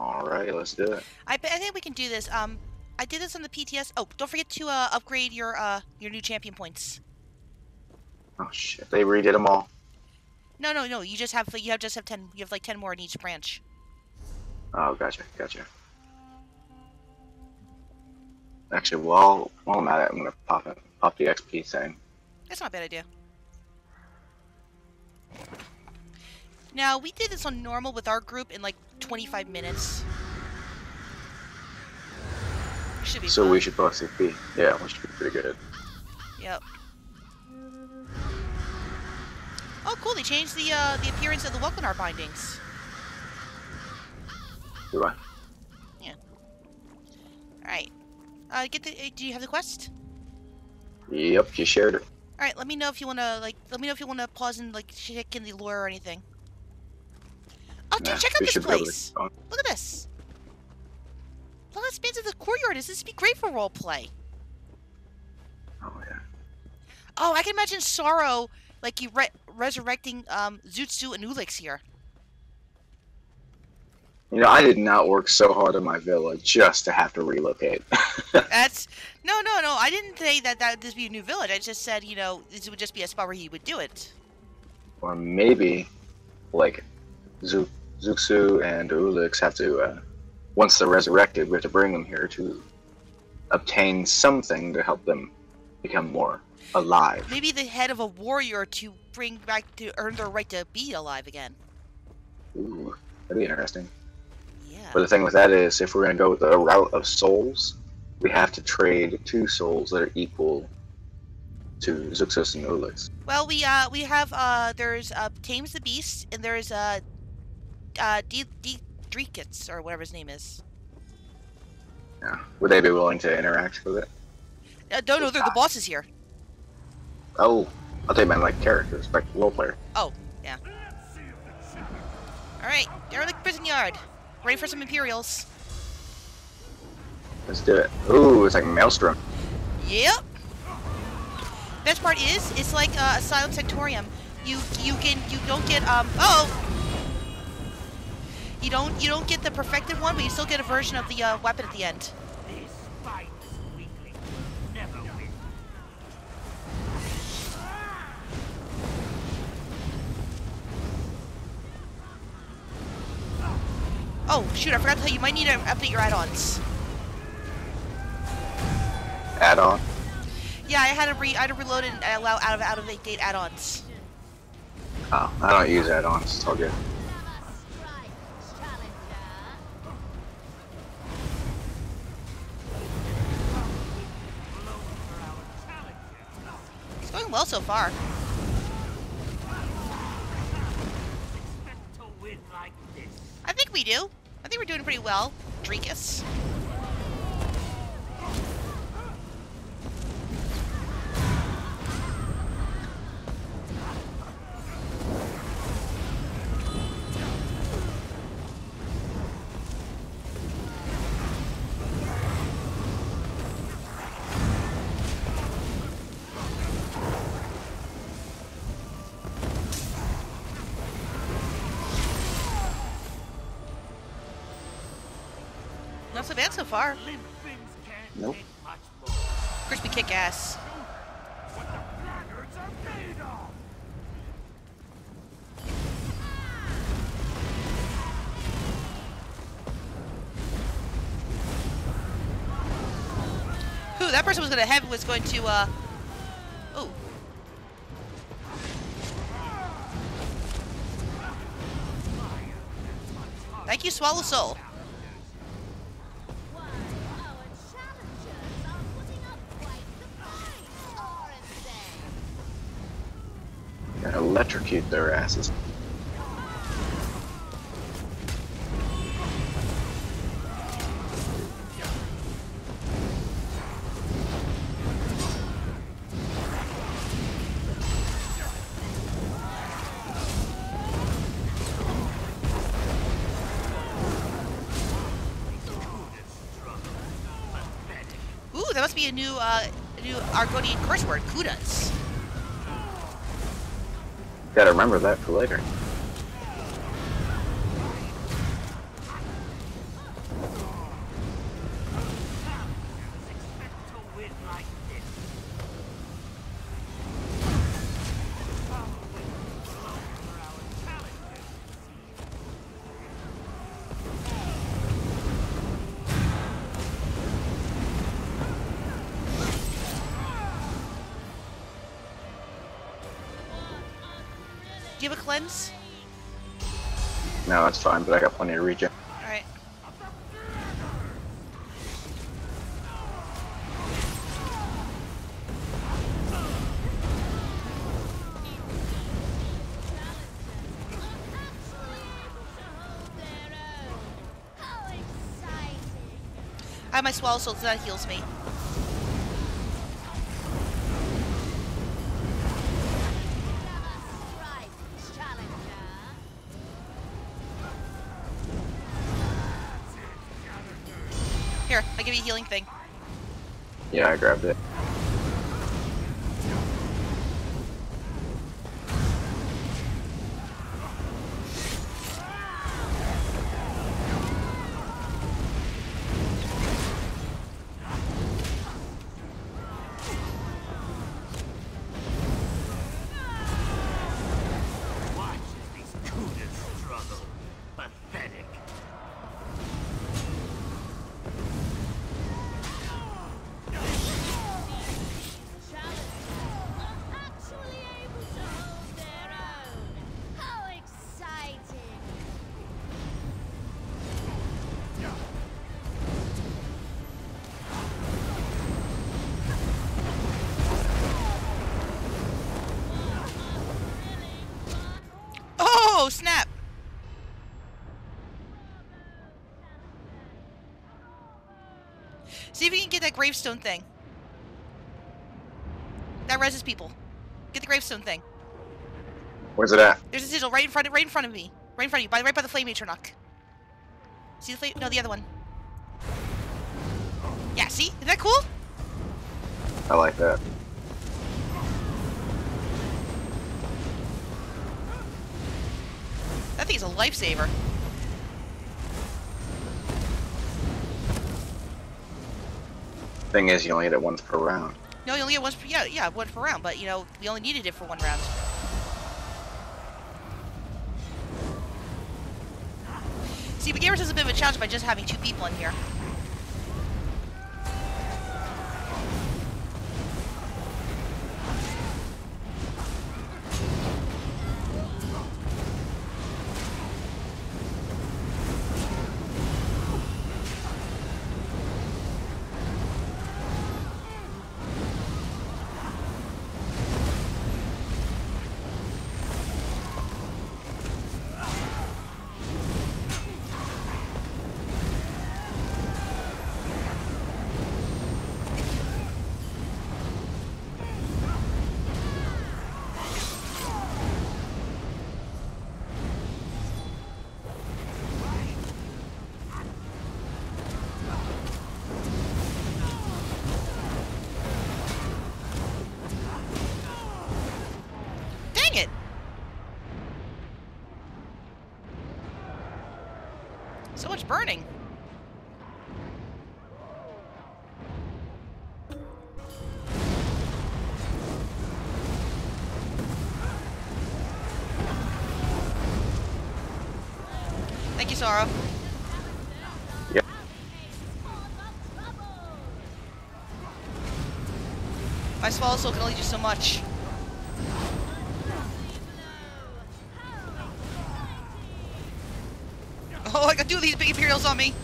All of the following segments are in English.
All right, let's do it. I, I think we can do this. Um, I did this on the PTS. Oh, don't forget to uh, upgrade your uh your new champion points. Oh shit, they redid them all. No, no, no. You just have you have just have ten. You have like ten more in each branch. Oh, gotcha, gotcha. Actually, while while I'm at it, I'm gonna pop it, pop the XP thing. That's not a bad idea. Now we did this on normal with our group in like 25 minutes. Should be. So fun. we should possibly be, yeah, we should be pretty good. Yep. Oh, cool! They changed the uh, the appearance of the Welkynar bindings. Do I? Yeah. All right. Uh, get the. Uh, do you have the quest? Yep, you shared it. All right. Let me know if you wanna like. Let me know if you wanna pause and like check in the lore or anything. Oh, dude, Nah, check out this should be able to- place. Look at this. Look how expansive the courtyard is. This would be great for roleplay. Oh yeah. Oh, I can imagine Sorrow like you re- resurrecting um Zutsu and Ulix here. You know, I did not work so hard on my villa just to have to relocate. That's no, no, no. I didn't say that that this would be a new village. I just said you know this would just be a spot where he would do it. or maybe, like, Zu- Zuxu and Ulix have to, uh, once they're resurrected, we have to bring them here to obtain something to help them become more alive. Maybe the head of a warrior to bring back to earn their right to be alive again. Ooh, that'd be interesting. Yeah. But the thing with that is, if we're gonna go with the route of souls, we have to trade two souls that are equal to Zuxus and Ulix. Well, we uh we have uh there's uh Tames the Beast and there's uh uh D D Dreekits or whatever his name is. Yeah. Would they be willing to interact with it? Uh, no, no, they're the bosses here. Oh, I thought you meant like characters, like role player. Oh, yeah. All right, derelict prison yard. Ready for some Imperials? Let's do it. Ooh, it's like Maelstrom. Yep. Best part is, it's like uh, Asylum Sanctorium. You you can you don't get um oh. You don't you don't get the perfected one, but you still get a version of the uh, weapon at the end. This fight, weakling, never win. Oh shoot! I forgot to tell you, you might need to update your add-ons. Add-on. Yeah, I had to re I had to reload it and allow out of out of date add-ons. Oh, I don't use add-ons. It's all good. It's going well so far. Expect to win like this. I think we do. I think we're doing pretty well. Dreekus. Not so so far. Limp things can't Nope. take much more. Crispy kick ass. What the blackguards are made of. Who that person was gonna have was going to uh Oh. Thank you, Swallow Soul. Their asses. Ooh, that must be a new uh new Argonian curse word, kudas. Gotta remember that for later. Do you have a cleanse? No, it's fine, but I got plenty of regen. Alright. I have my swallow soul, so that heals me. Grabbed it. See if you can get that gravestone thing. That reses people. Get the gravestone thing. Where's it at? There's a sigil right in front of right in front of me. Right in front of you, by right by the flame atronach. See the flame no the other one. Yeah, see? Isn't that cool? I like that. That thing is a lifesaver. Thing is, you only get it once per round. No, you only get one per yeah, yeah, one per round, but you know, we only needed it for one round. See, we gave ourselves a bit of a challenge by just having two people in here. Yep. My swallow soul can only do so much. Oh, I got two of these big Imperials on me.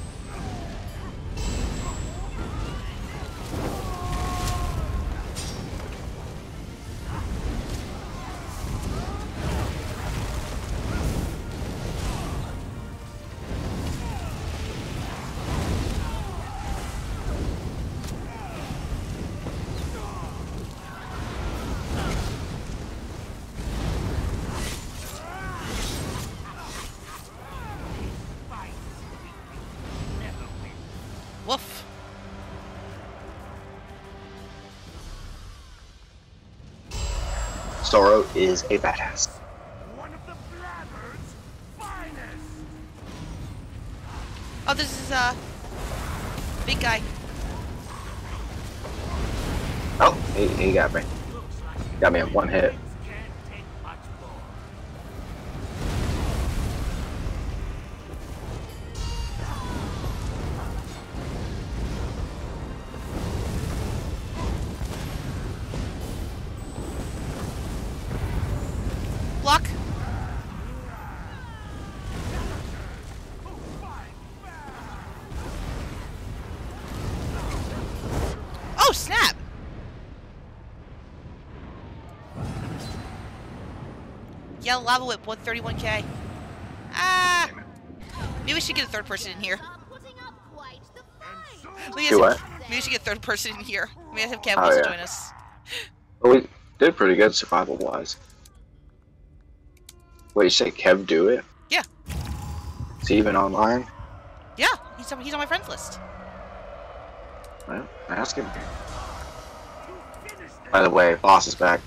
Is a badass. One of the blabbers' finest. Oh, this is, uh, big guy. Oh, he, he got me. Looks Got me in one hit. Lava whip, 131k. Ah! Maybe we should get a third person in here. Maybe Do have- what? Maybe we should get a third person in here. Maybe have Oh, also yeah. join us. Well, we did pretty good survival wise. Wait, you say Kevduit? Yeah. Is he even online? Yeah, he's on, he's on my friends list. Well, ask him. By the way, boss is back.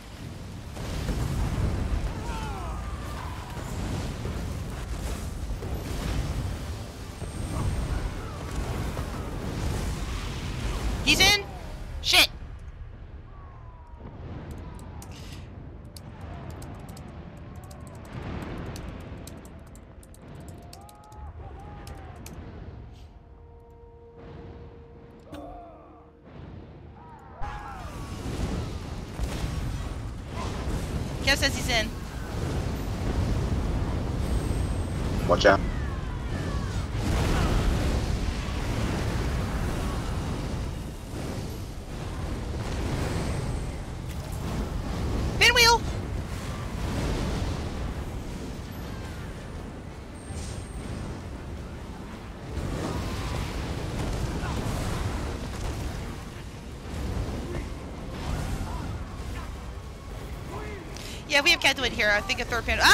Yeah, we have Kedwin here. I think a third pin. Ah,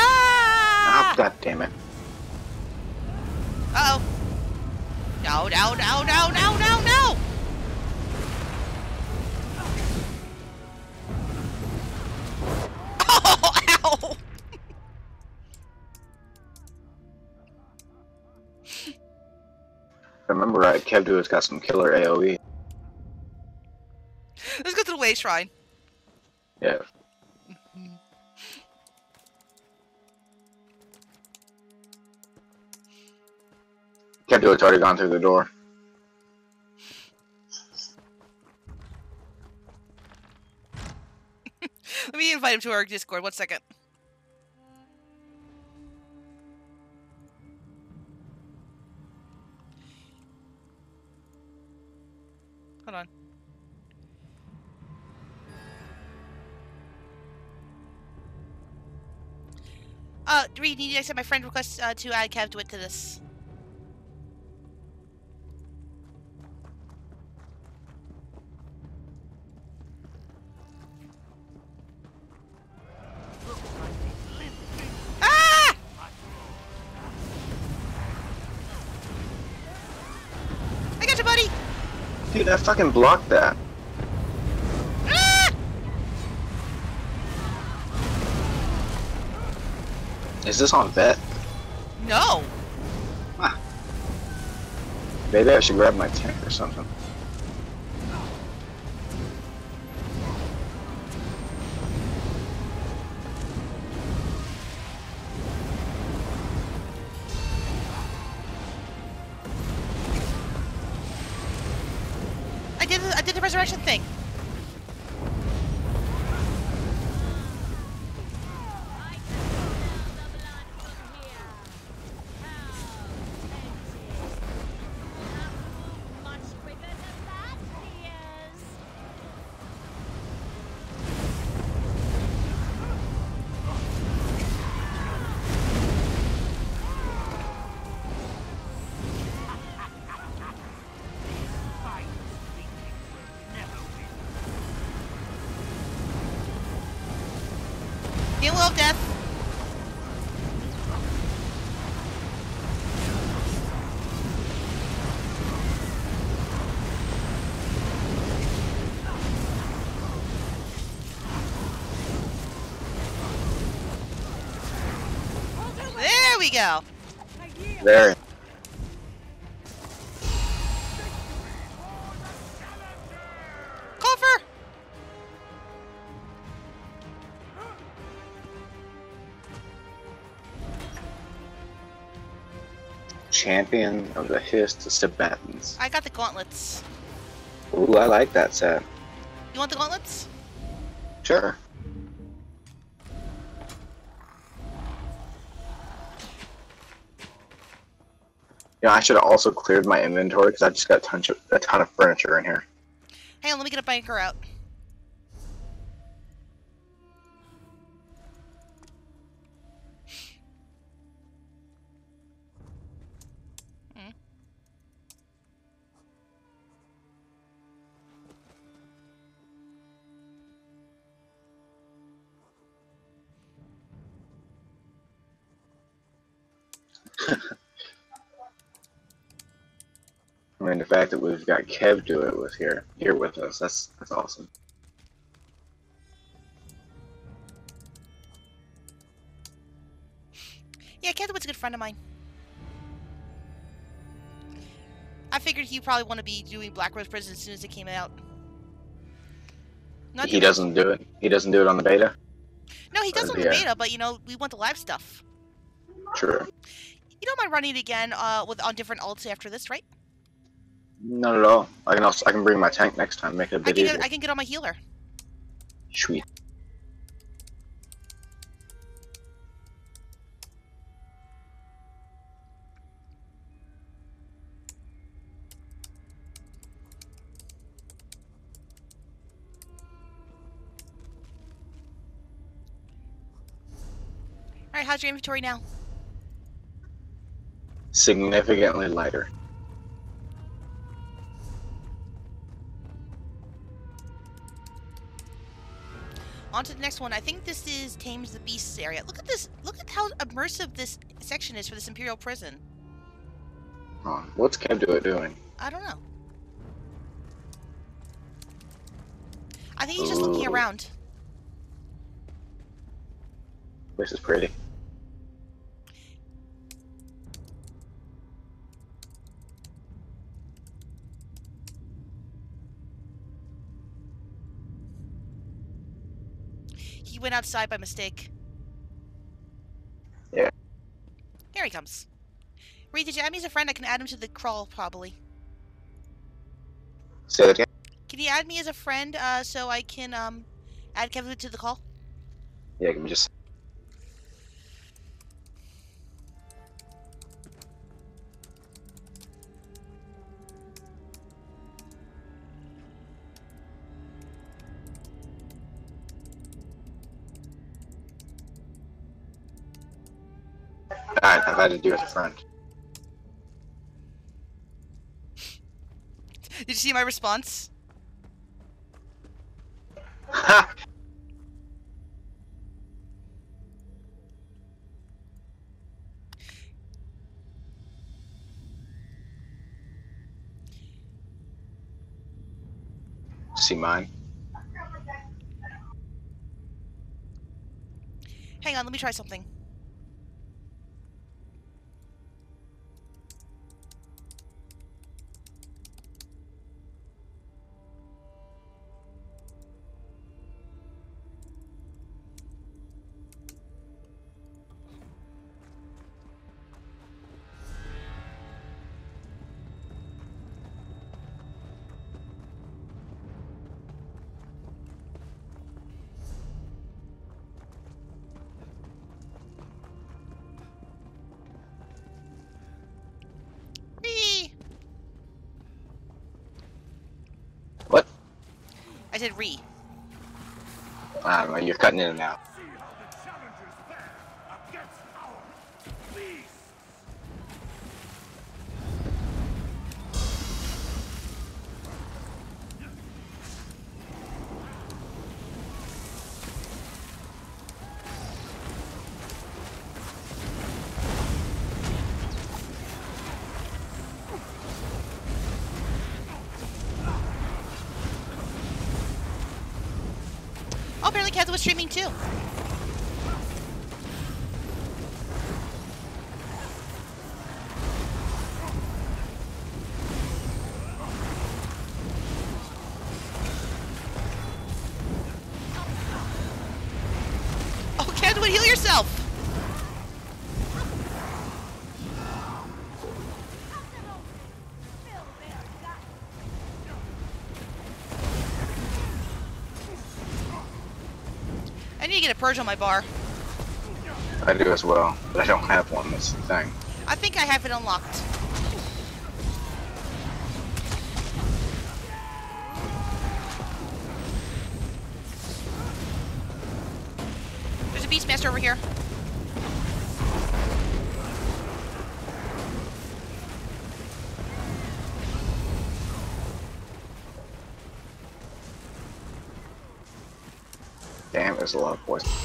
Ah! God damn it. Uh oh. No, no, no, no, no, no, no! Oh, ow! I remember right, Kev do has got some killer. AoE. Let's go to the way shrine. Yeah. Do it's already gone through the door. Let me invite him to our Discord. One second. Hold on. Uh, Reed, need to accept my friend request uh, to add Kev to it to this. Dude, I fucking blocked that. Ah! Is this on vet? No. Maybe I should grab my tank or something. Go. There. Cover. Champion of the Hist Sabatons. I got the gauntlets. Ooh, I like that set. You want the gauntlets? Sure. Yeah, I should have also cleared my inventory because I just got a ton, of, a ton of furniture in here. Hey, let me get a banker out. Fact that we've got Kevduit with here here with us, that's that's awesome. Yeah, Kev Catherwood's a good friend of mine. I figured he probably want to be doing Blackrose Prison as soon as it came out. Not he doesn't do it. He doesn't do it on the beta. No, he does Uh, on the yeah. beta, but you know, we want the live stuff. True. You don't mind running it again uh, with on different alts after this, right? Not at all. I can also I can bring my tank next time, make it a I bit can easier. get, I can get on my healer. Sweet. All right, how's your inventory now? Significantly lighter. On to the next one. I think this is Tames the Beasts area. Look at this. Look at how immersive this section is for this Imperial prison. Oh, what's Kevdo doing? I don't know. I think he's just looking around. This is pretty. He went outside by mistake. Yeah. There he comes. Reed, did you add me as a friend? I can add him to the crawl, probably. Say that again. Can you add me as a friend uh, so I can um, add Kevin to the call? Yeah, give me just. I've had to do it as a friend. Did you see my response? See mine? Hang on, let me try something. Said re. Don't know, you're cutting in and out. Too. Oh, Kedwood, heal yourself! Purge on my bar. I do as well, but I don't have one, that's the thing. I think I have it unlocked. There's a Beastmaster over here. Damn, there's a lot of poison.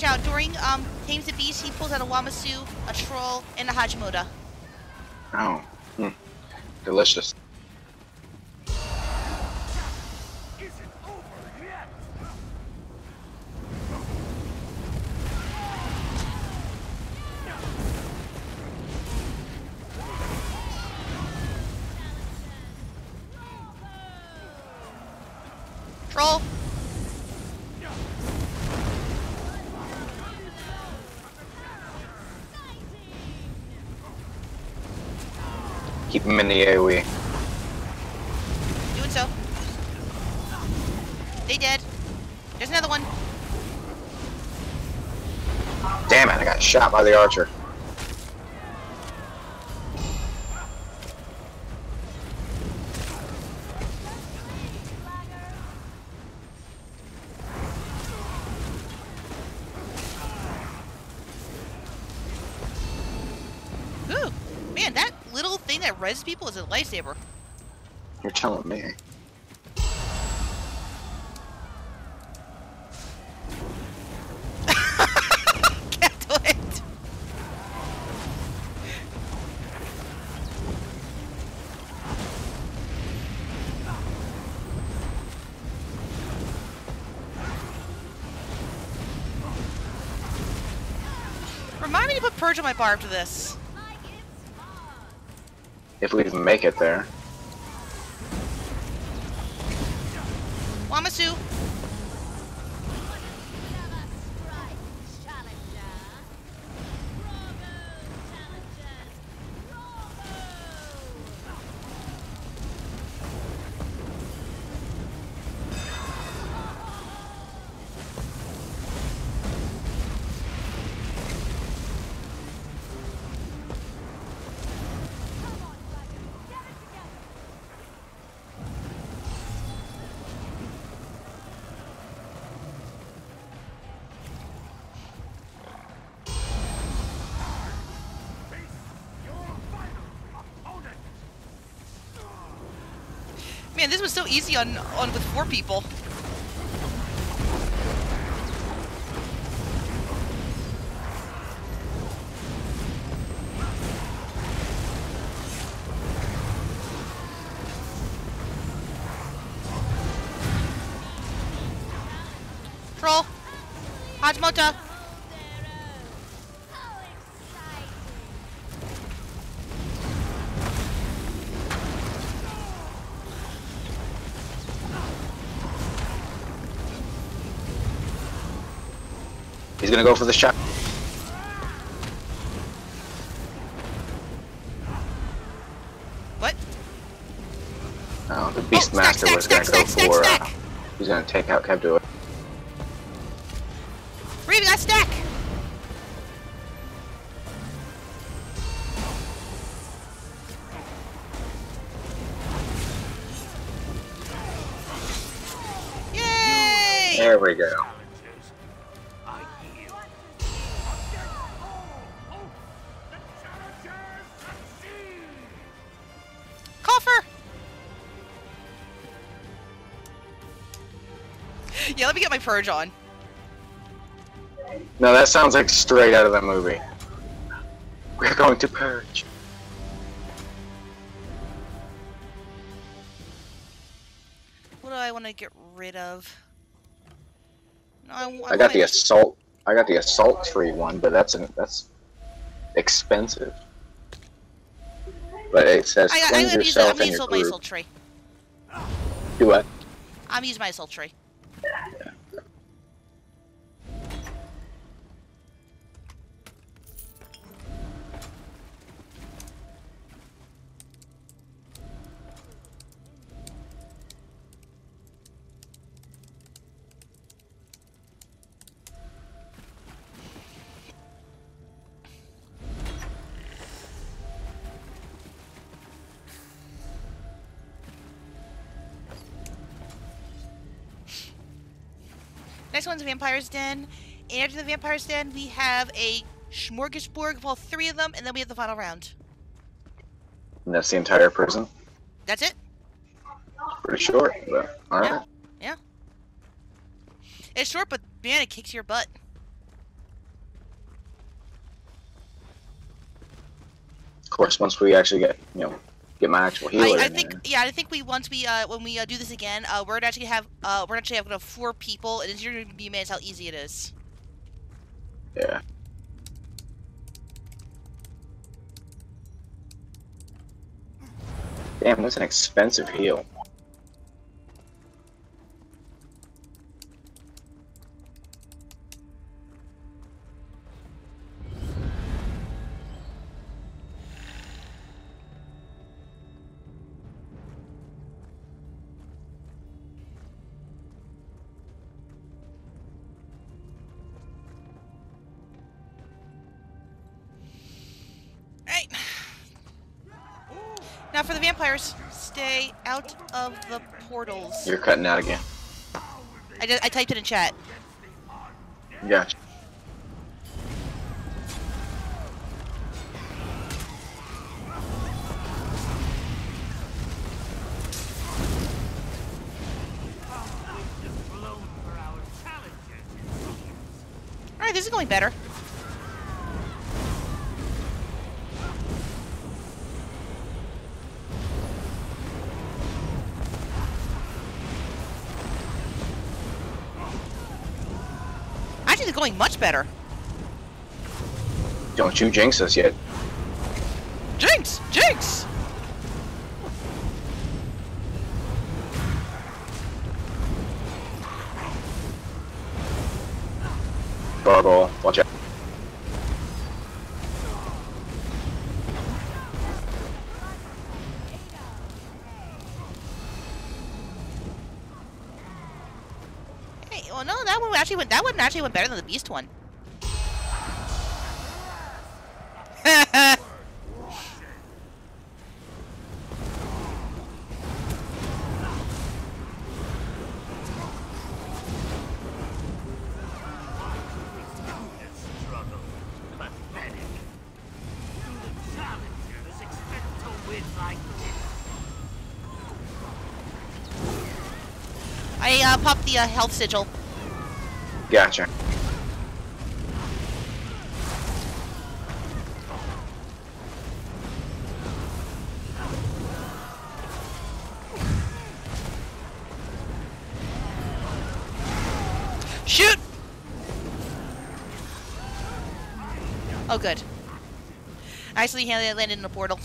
Watch out. During um Tames the Beast, he pulls out a Wamasu, a troll, and a Haj Mota. Oh. Hmm. Delicious. Keep him in the AoE. Doing so. They dead. There's another one. Damn it, I got shot by the archer. A lightsaber. You're telling me. Can't do it. Remind me to put purge on my bar after this. If we even make it there. Wamasu. Easy on on with four people. Gonna go for the shot. What? Oh, the stack, Beastmaster stack, was gonna stack, go stack, for. stack, Uh, he's gonna take out Kevdua. My purge on. No, that sounds like straight out of that movie. We're going to purge. What do I want to get rid of? No, I, I got the assault. I got the assault tree one, but that's an, that's expensive. But it says I, I, uh, I'm gonna use. I'm yourself gonna use my assault tree. Do what? I'm use my assault tree. Next one's Vampire's Den. And after the Vampire's Den, we have a smorgasbord of all three of them, and then we have the final round. And that's the entire prison. That's it. Pretty short, but alright. Yeah. It's short, but man, it kicks your butt. Of course, once we actually get, you know, get my actual healer I, I in think there. yeah, I think we once we uh when we uh, do this again, uh we're gonna actually have uh we're actually having four people, and it's gonna be amazed how easy it is. Yeah. Damn, that's an expensive heal. Vampires, stay out of the portals. You're cutting out again. I, just, I typed it in chat. Gotcha. Going much better. Don't you jinx us yet. Actually went. That one actually went better than the beast one. I uh, popped the uh, health sigil. Gotcha. Shoot! Oh, good. Actually, he landed in the portal.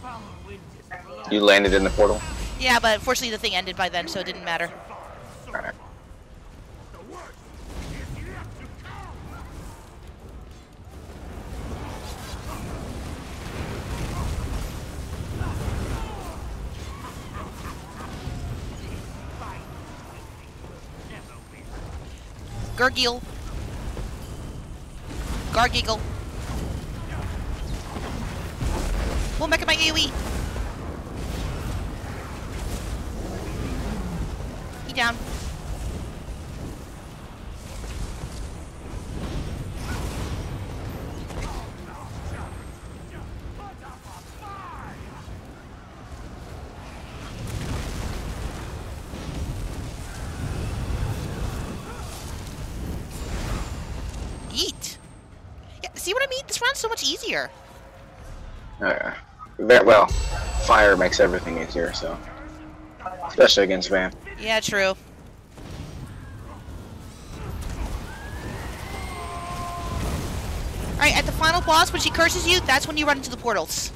From wind is blown. You landed in the portal. Yeah, but fortunately the thing ended by then, so it didn't matter. Gargile. Gargiggle. We'll make my AoE. He down. Well. Fire makes everything easier, so. Especially against Vamp. Yeah, true. Alright, at the final boss, when she curses you, that's when you run into the portals.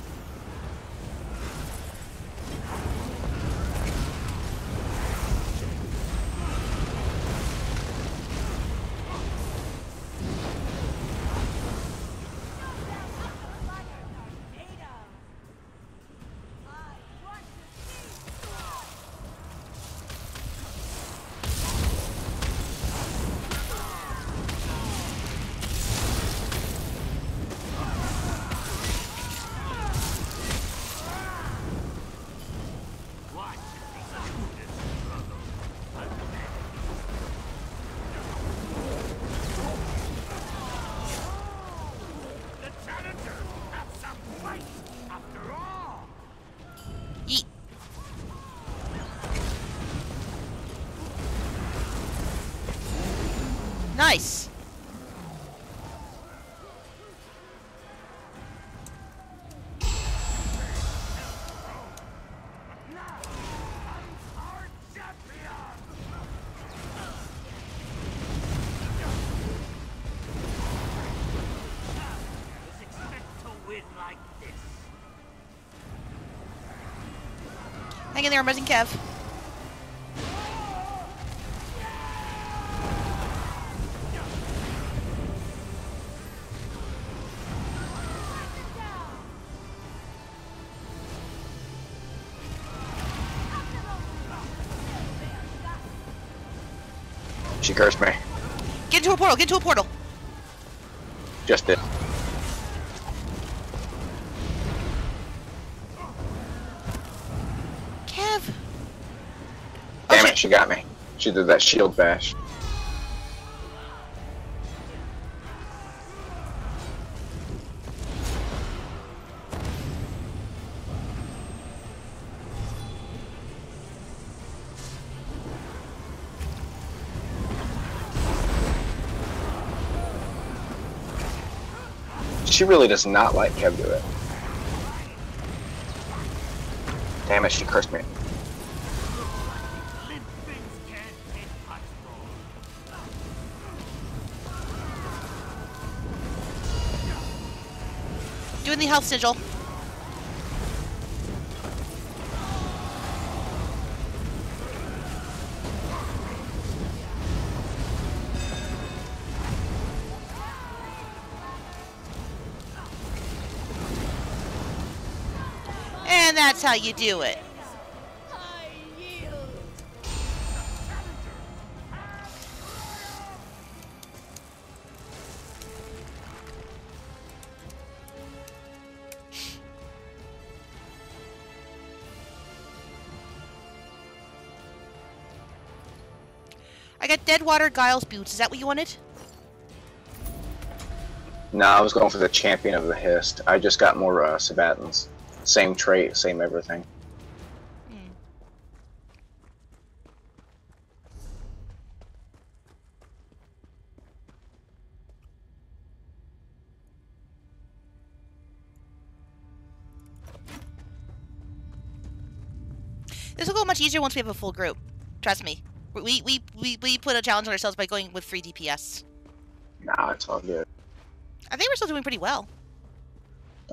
There, I'm buzzing Kev. She cursed me. Get into a portal, get into a portal. Just did. She got me. She did that shield bash. She really does not like Kevduit. Damn it, she cursed me. Doing the health sigil. And that's how you do it. Got Deadwater's Guile boots. Is that what you wanted? No, I was going for the champion of the Hist. I just got more uh, Sabatons. Same trait, same everything. This will go much easier once we have a full group. Trust me. We we we, we put a challenge on ourselves by going with three DPS. Nah, it's all good. I think we're still doing pretty well.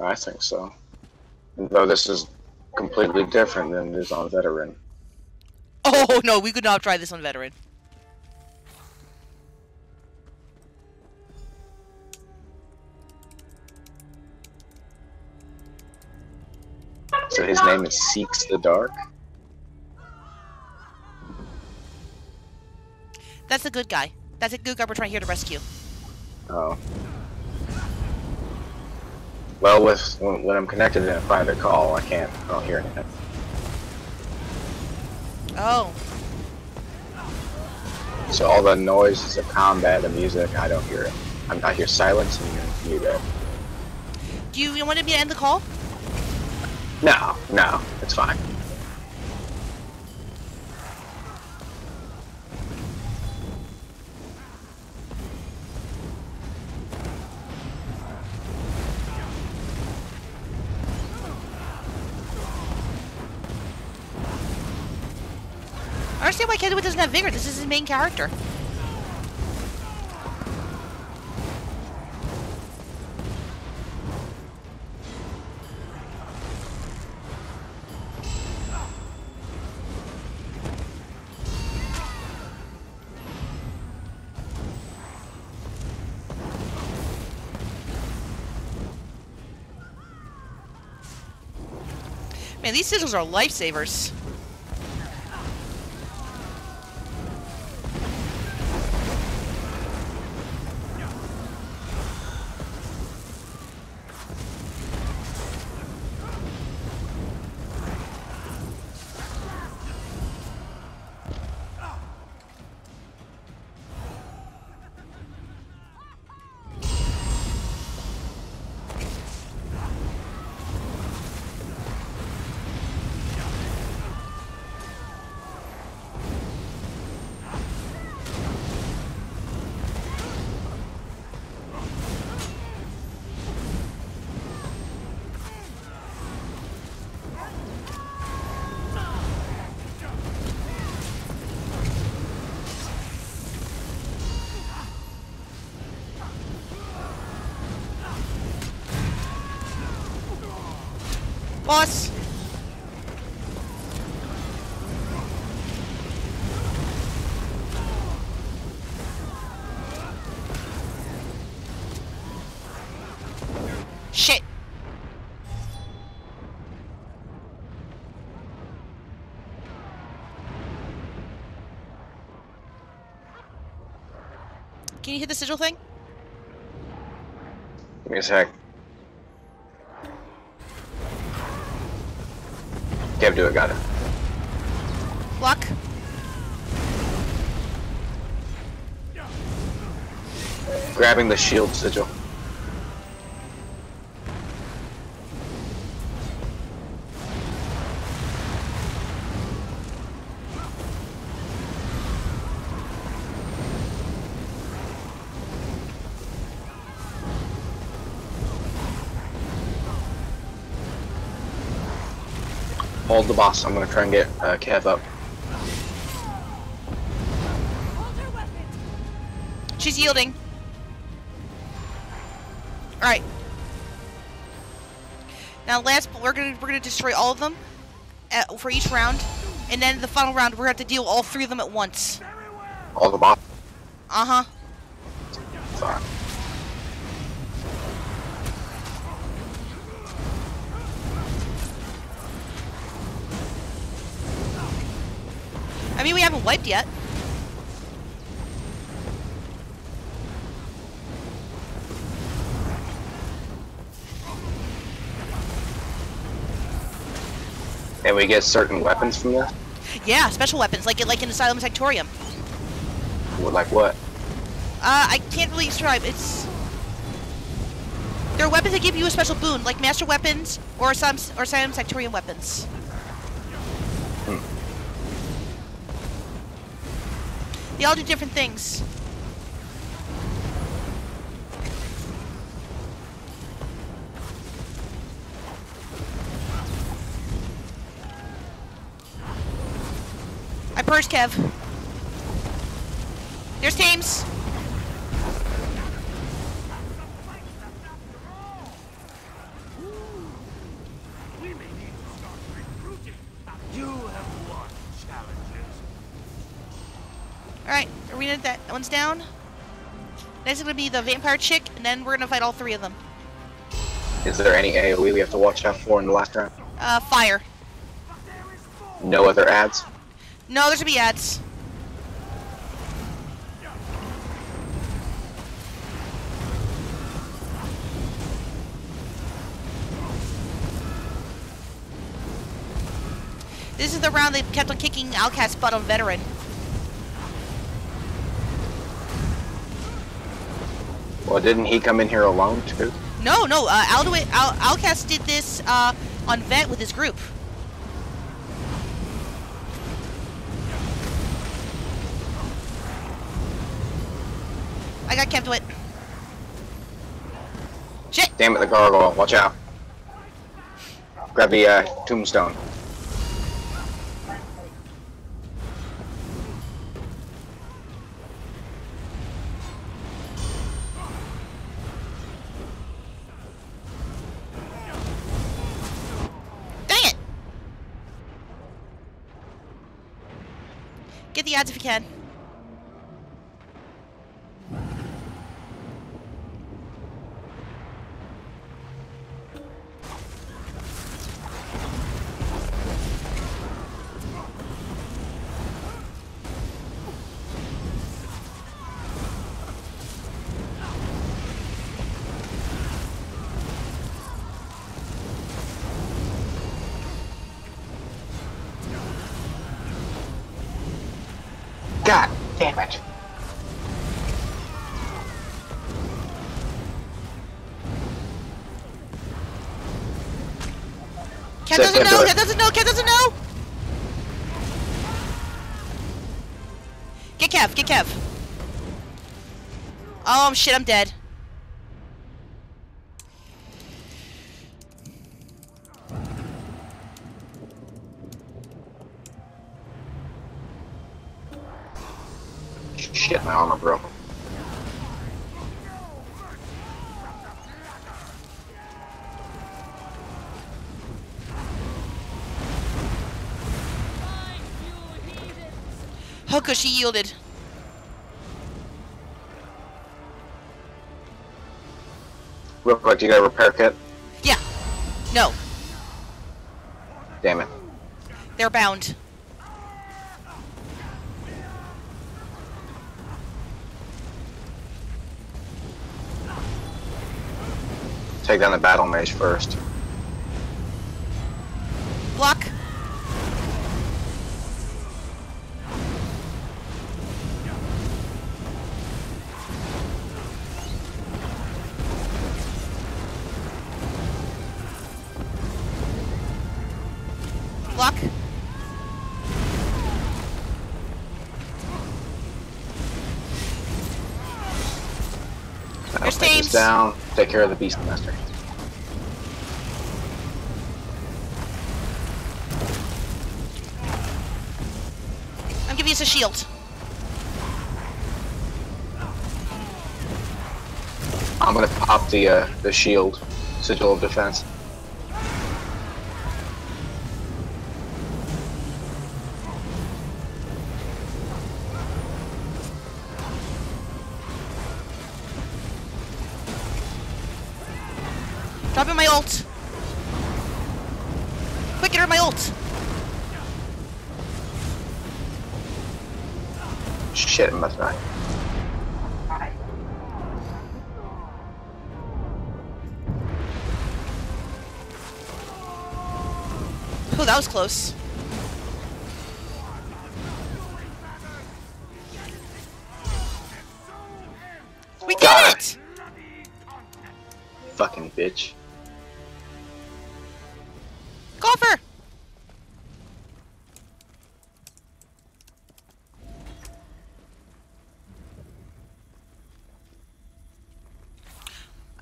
I think so. Though this is completely different than it is on Veteran. Oh no, we could not try this on veteran. So his name is Seeks the Dark. That's a good guy. That's a good guy we're trying here to rescue. Oh. Well, with when, when I'm connected in a private call, I can't. I don't hear anything. Oh. So all the noises of combat, the music, I don't hear it. I'm, I hear silence and muted. Do you, you wanted me to end the call? No, no, it's fine. Kenwood doesn't have vigor. This is his main character. Man, these sigils are lifesavers. Boss! Shit! Can you hit the sigil thing? Give me a sec. Kev, do it. Got it. Block. Grabbing the shield sigil. The boss. I'm gonna try and get uh, Kev up. She's yielding. All right. Now, last but we're gonna we're gonna destroy all of them uh, for each round, and then the final round we're gonna have to deal all three of them at once. All the boss. Uh huh. Wiped yet. And we get certain weapons from this. Yeah, special weapons like like in Asylum Sanctorium. What- Like what? Uh, I can't really describe. It's there are weapons that give you a special boon, like master weapons or some or Asylum Sanctorium weapons. They all do different things. I purged Kev. There's teams. We may need to start recruiting. You have won challenges. Alright, arena that one's down. Next is gonna be the vampire chick, and then we're gonna fight all three of them. Is there any AoE we have to watch out for in the last round? Uh, fire. No other ads? No, there's gonna be ads. This is the round they kept on kicking Outcast's butt on veteran. Well, didn't he come in here alone too? No, no, uh, Alduin, Al- Outcast did this uh, on vet with his group. I got kept with. Shit! Damn it, the gargoyle! Watch out! Grab the uh, tombstone. You can. It! Cat doesn't know! Cat doesn't know! Cat doesn't know! Get Kev! Get Kev! Oh shit! I'm dead. Shit, my armor broke. Good, she yielded. Real quick, do you got a repair kit? Yeah. No, Damn it. they're bound. Take down the battle mage first. That'll There's take Thames. us down. Take care of the beast master. I'm giving you a shield. I'm gonna pop the uh, the shield, sigil of defense. Was close. We did Got it! Fucking bitch. Golfer!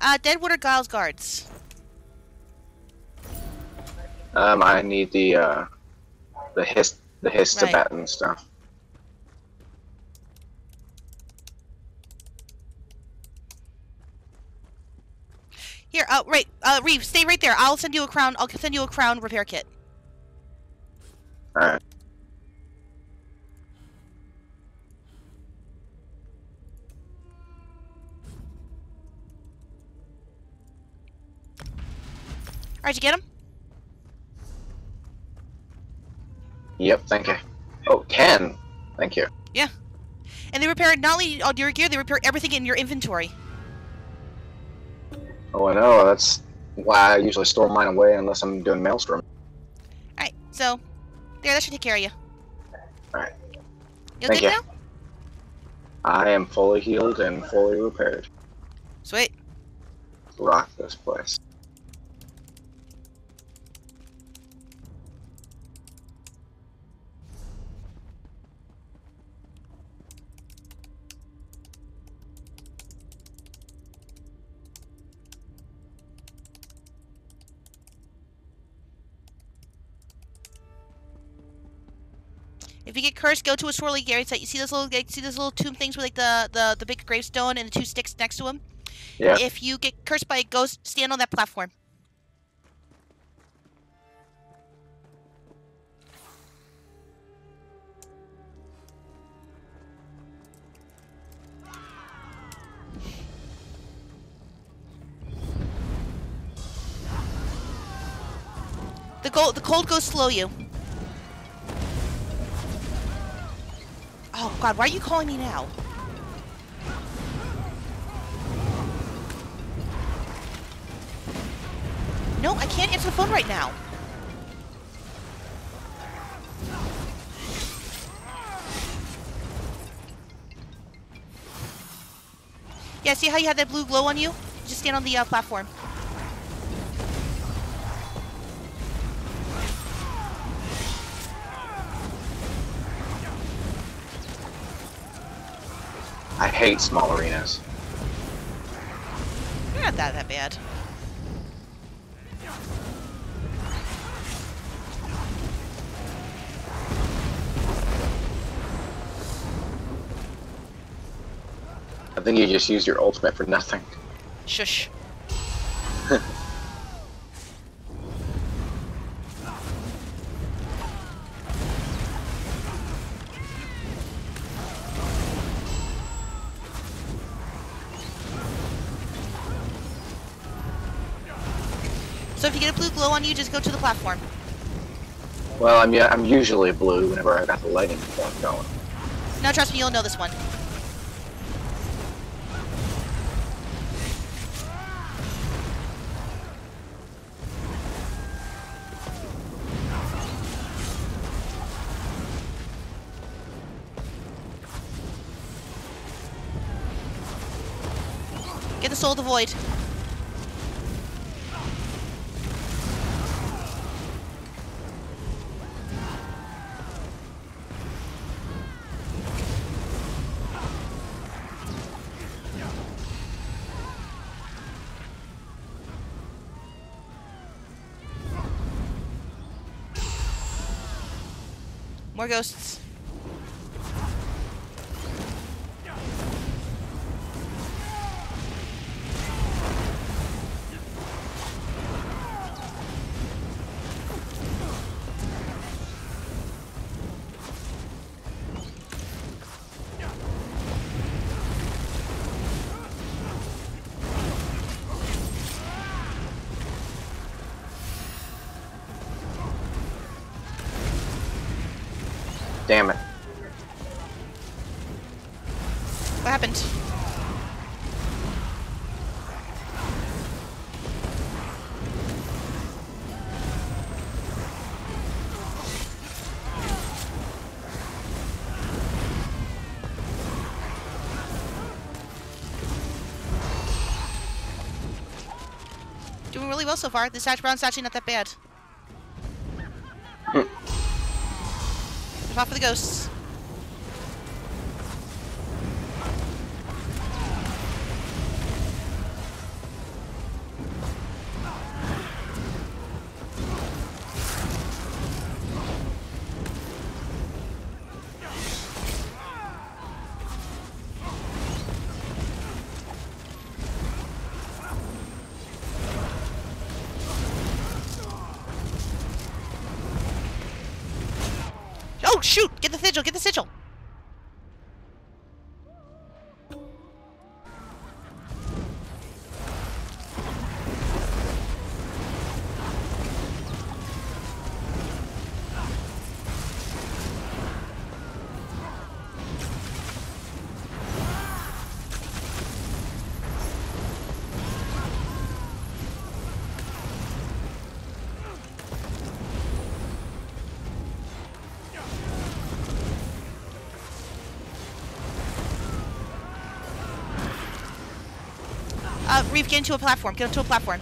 Uh, Deadwater's Guile guards. Um, I need the uh, the hist the Right. histabaton stuff. Here, uh, right, uh, Reav, stay right there. I'll send you a crown. I'll send you a crown repair kit. Alright. Alright, you get him? Yep, thank you. Oh, 10. Thank you. Yeah. And they repair not only all your gear, they repair everything in your inventory. Oh, I know. That's why I usually store mine away unless I'm doing Maelstrom. Alright, so, there, that should take care of you. Alright. You Thank you. now? I am fully healed and fully repaired. Sweet. Rock this place. If you get cursed, go to a swirly area site. You see those little, like, see those little tomb things with like the, the the big gravestone and the two sticks next to them. Yeah. If you get cursed by a ghost, stand on that platform. The cold, the cold goes slow you. Oh God, why are you calling me now? No, I can't answer the phone right now. Yeah, see how you have that blue glow on you? Just stand on the uh, platform. I hate small arenas. You're not that that bad. I think you just used your ultimate for nothing. Shush. On you, just go to the platform. Well, I'm yeah, I'm usually blue whenever I got the lighting point going. No, trust me, you'll know this one. Get the soul of the void. More. Well so far. This hash brown's actually not that bad. There's off for the ghosts. Uh, Reav, get into a platform. Get into a platform.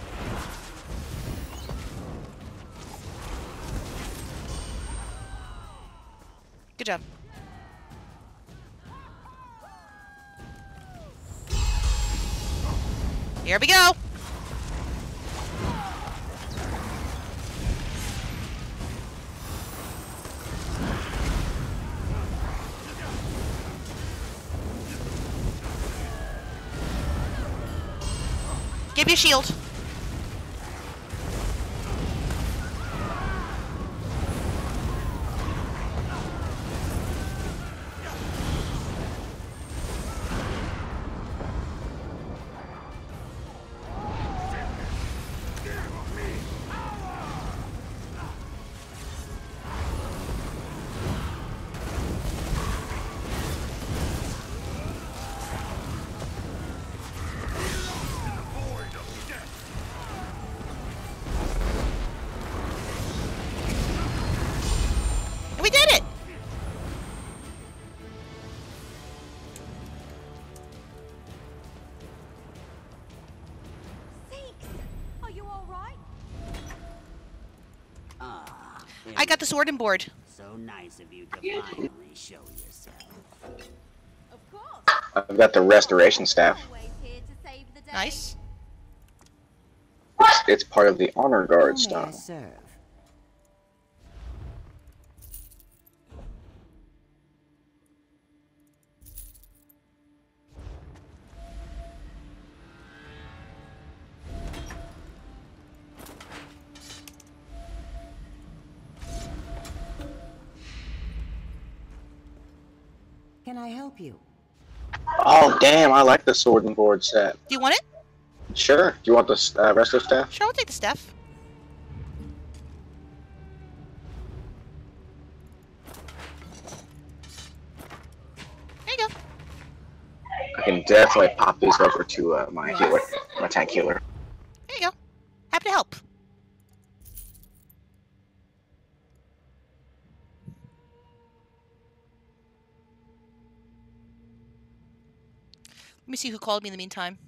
Shield. Got the sword and board. So nice of you to finally show yourself. Of course. I've got the restoration staff. Always here to save the day. Nice. It's, it's part of the honor guard How may I stuff. Damn, I like the sword and board set. Do you want it? Sure. Do you want the uh, the staff? Sure, I'll take the staff. There you go. I can definitely pop these over to uh, my healer, my tank healer. Me see who called me in the meantime.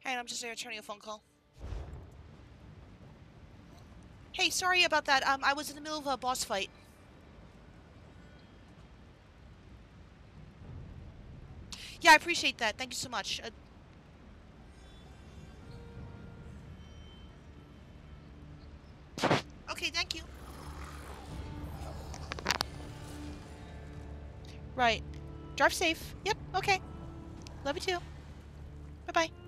Hey, I'm just returning a phone call. Hey, sorry about that. Um, I was in the middle of a boss fight. Yeah, I appreciate that. Thank you so much. Uh, okay, thank you. Right. Drive safe. Yep, okay. Love you too. Bye-bye.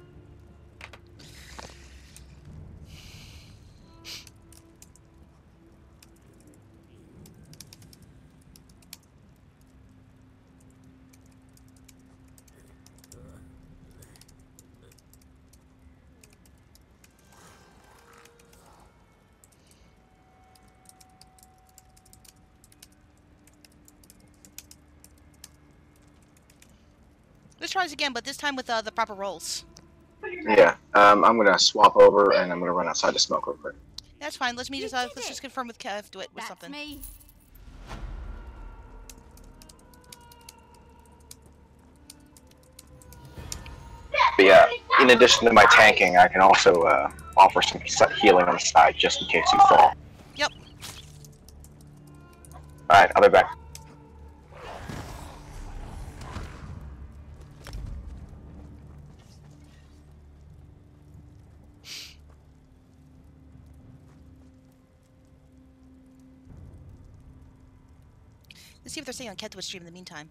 Let's try this again, but this time with uh, the proper rolls. Yeah, um, I'm gonna swap over and I'm gonna run outside to smoke real quick. That's fine. Let's me just uh, let's just confirm with Kev. Do it with That's something. me. But yeah, in addition to my tanking, I can also uh, offer some healing on the side just in case you fall. Yep. Alright, I'll be back. Staying on Ketwood stream in the meantime.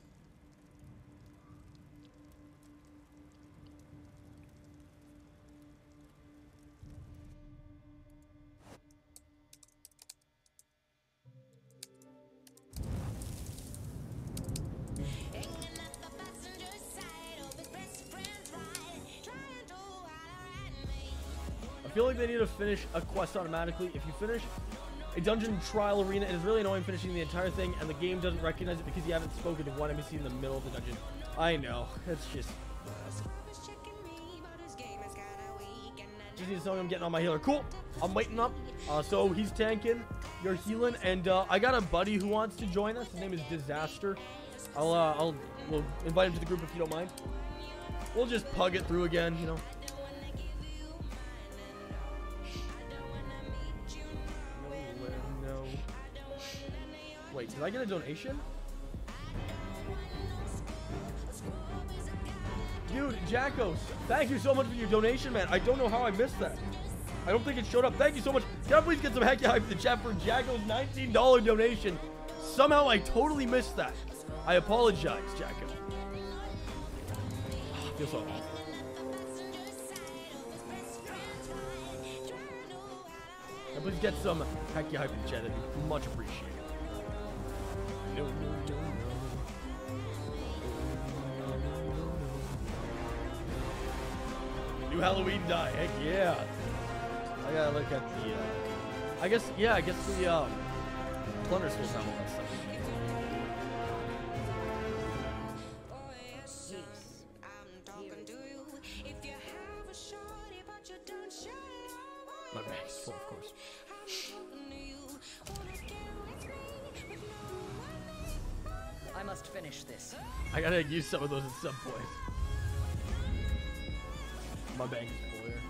I feel like they need to finish a quest automatically. If you finish a dungeon trial arena, it is really annoying finishing the entire thing, and the game doesn't recognize it because you haven't spoken to one NPC in the middle of the dungeon. I know. It's just. Just need to tell me I'm getting on my healer. Cool. I'm waiting up. Uh, so he's tanking, you're healing, and uh, I got a buddy who wants to join us. His name is Disaster. I'll uh, I'll we'll invite him to the group if you don't mind. We'll just pug it through again, you know. I get a donation? Dude, Jackos, thank you so much for your donation, man. I don't know how I missed that. I don't think it showed up. Thank you so much. Can I please get some heck yeah hype in the chat for Jacko's $19 donation? Somehow I totally missed that. I apologize, Jacko. Ah, I feel so awful. Can I please get some heck yeah hype in the chat? That'd be much appreciated. Halloween die, heck yeah. I gotta look at the, uh, I guess, yeah, I guess the, um, Plunder Skulls have all that stuff. My bag's full, of course. I must finish this. I gotta use some of those at some point. My bank is full here.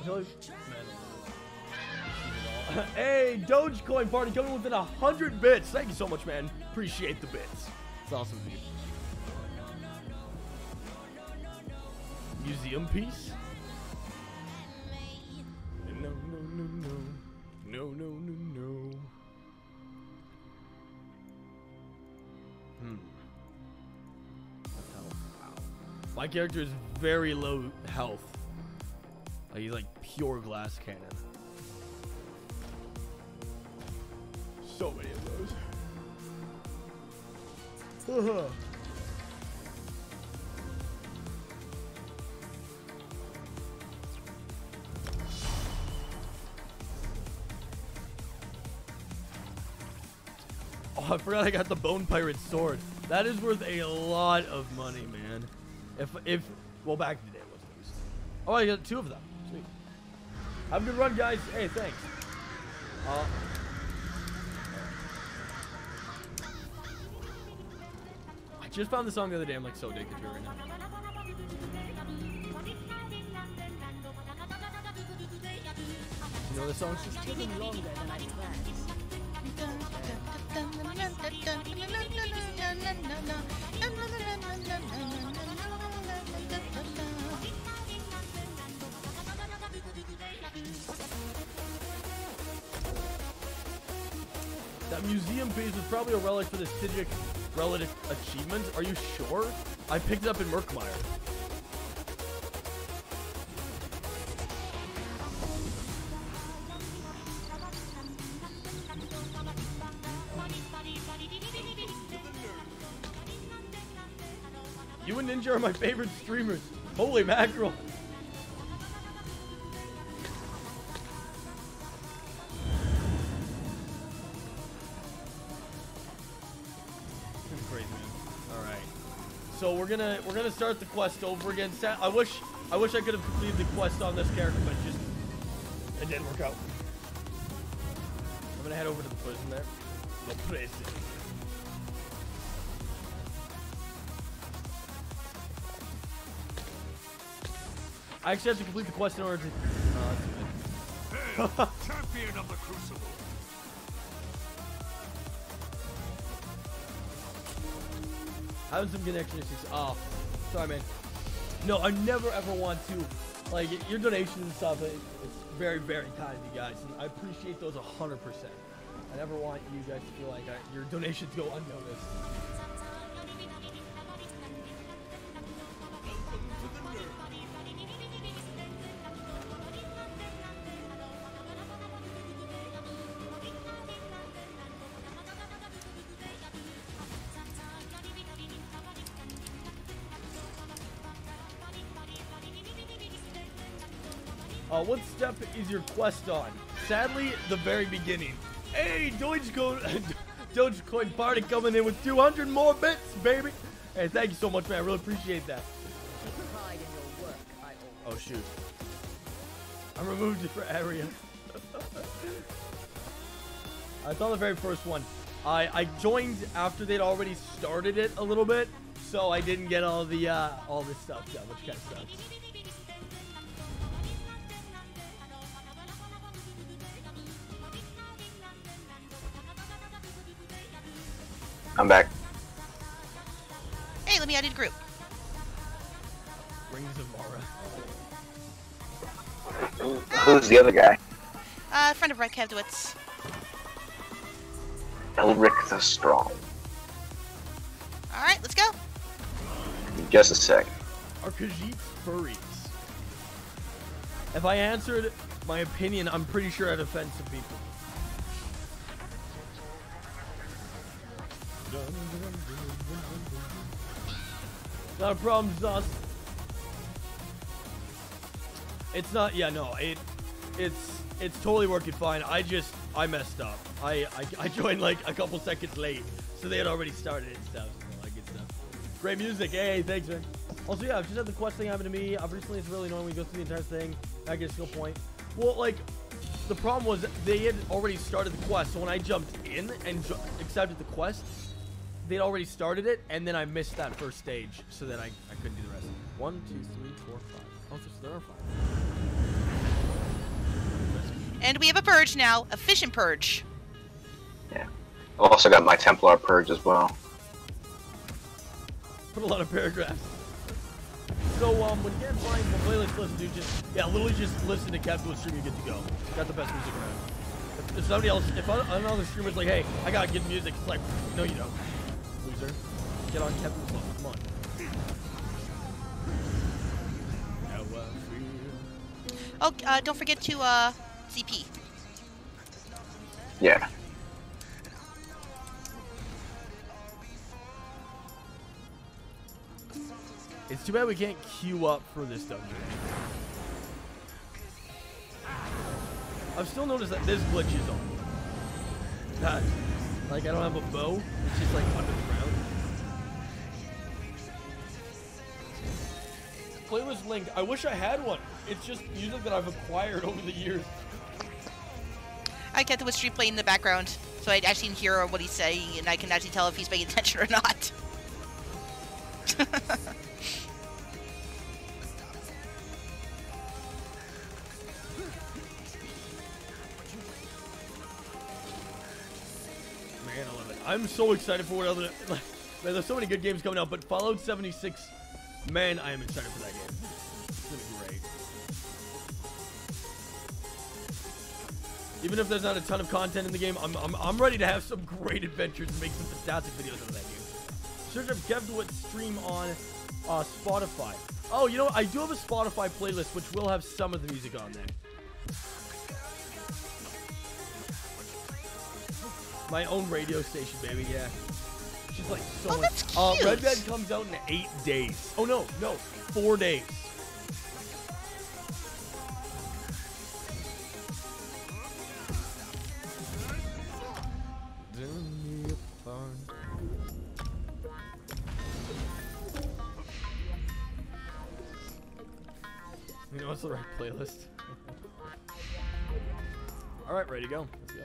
I feel like- man. hey, Dogecoin party coming within a hundred bits. Thank you so much, man. Appreciate the bits. It's awesome of Museum piece. no, no, no. No no no Hmm. Health. Wow. My character is very low health. Like he's like pure glass cannon. So many of those. I got the Bone Pirate sword. That is worth a lot of money, man. If, if, well, back in the day it wasn't used. Oh, I got two of them. Sweet. Have a good run, guys. Hey, thanks. Uh, I just found the song the other day. I'm like so addicted to it right now. You know the song? Taking longer than I planned. That museum piece was probably a relic for the Sigic relative achievements. Are you sure? I picked it up in Murkmire. My favorite streamers. Holy mackerel. Crazy. All right. So we're gonna we're gonna start the quest over again. I wish I wish I could have completed the quest on this character, but just it didn't work out. I'm gonna head over to the prison there. The prison. I actually have to complete the quest in order to. Oh. Hey, champion of the Crucible. Having some connection issues. Oh, sorry, man. No, I never ever want to. Like, your donations and stuff, it's very, very kind of you guys. And I appreciate those 100%. I never want you guys to feel like I, your donations go unnoticed. What step is your quest on? Sadly, the very beginning. Hey, Dogecoin, Dogecoin party coming in with 200 more bits, baby. Hey, thank you so much, man. I really appreciate that. Work, I. Oh shoot. I'm removed for area. I saw the very first one. I I joined after they'd already started it a little bit, so I didn't get all the uh, all this stuff done, which kind of sucks. I'm back. Hey, let me add you to group. Rings of Mara. Who's the other guy? Uh, friend of Red Kevdowitz. Elric the Strong. All right, let's go. Just a sec. Are Khajiit furries? If I answered my opinion, I'm pretty sure I'd offend some people. Not a problem, Zus. It's not. Yeah, no. It. It's. It's totally working fine. I just. I messed up. I. I, I joined like a couple seconds late, so they had already started it and stuff. So good stuff. Uh, great music. Hey, thanks, man. Also, yeah, I've just had the quest thing happen to me. I've recently, it's really annoying when you go through the entire thing. I get a skill point. Well, like, the problem was they had already started the quest, so when I jumped in and ju- accepted the quest, they'd already started it, and then I missed that first stage, so then I, I couldn't do the rest. One, two, three, four, five. Oh, so there are five. And we have a purge now, a fishing purge. Yeah. I've also got my Templar Purge as well. Put a lot of paragraphs. So, um, when you get flying from playlist listen to, just, yeah, literally just listen to Captain stream, you get to go. Got the best music around. If, if somebody else, if a- another streamer's like, hey, I gotta good music, it's like, no, you don't, loser. Get on Kevin's level. Come on. How I feel. Oh, uh, don't forget to uh, CP. Yeah. It's too bad we can't queue up for this dungeon. I've still noticed that this glitch is on. That, like, I don't have a bow. It's just like under the ground. Playlist link. I wish I had one. It's just music that I've acquired over the years. I kept the stream playing in the background, so I actually can hear what he's saying, and I can actually tell if he's paying attention or not. Man, I love it. I'm so excited for what other. Like, man, there's so many good games coming out, but Fallout 76, man, I am excited for that game. It's gonna be great. Even if there's not a ton of content in the game, I'm, I'm, I'm ready to have some great adventures and make some fantastic videos out of that game. Search up Kev stream on uh, Spotify. Oh, you know what? I do have a Spotify playlist which will have some of the music on there. My own radio station, baby. Yeah. She's like so Oh, much. that's Uh, Red. Dead comes out in eight days. Oh no, no, four days. You know what's the right playlist? All right, ready to go. Let's go.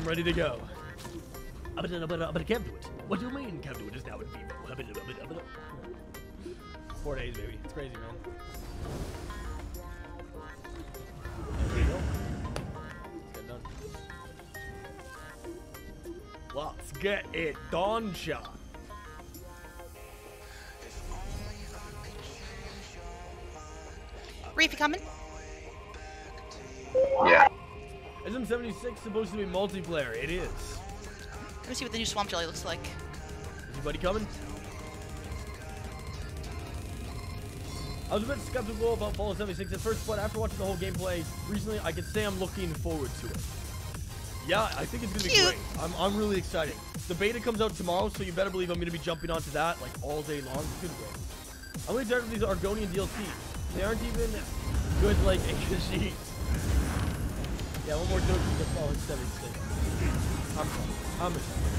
I'm ready to go. But, but, but, I can't do it. What do you mean can't do it? Is now in Vivo. Four days, baby. It's crazy, man. There we go. Let's get it done. Let's get it done, Sean. Reef, you coming? Yeah. SM76 supposed to be multiplayer. It is. Let me see what the new Swamp Jelly looks like. Is anybody coming? I was a bit skeptical about Fallout 76 at first, but after watching the whole gameplay recently, I can say I'm looking forward to it. Yeah, I think it's gonna be Cute. great. I'm, I'm really excited. The beta comes out tomorrow, so you better believe I'm gonna be jumping onto that like all day long. It's gonna be great. I'm really excited for these Argonian DLCs. They aren't even good like Inkajit. Yeah, one more joke to Fallout 76. I'm I'm excited.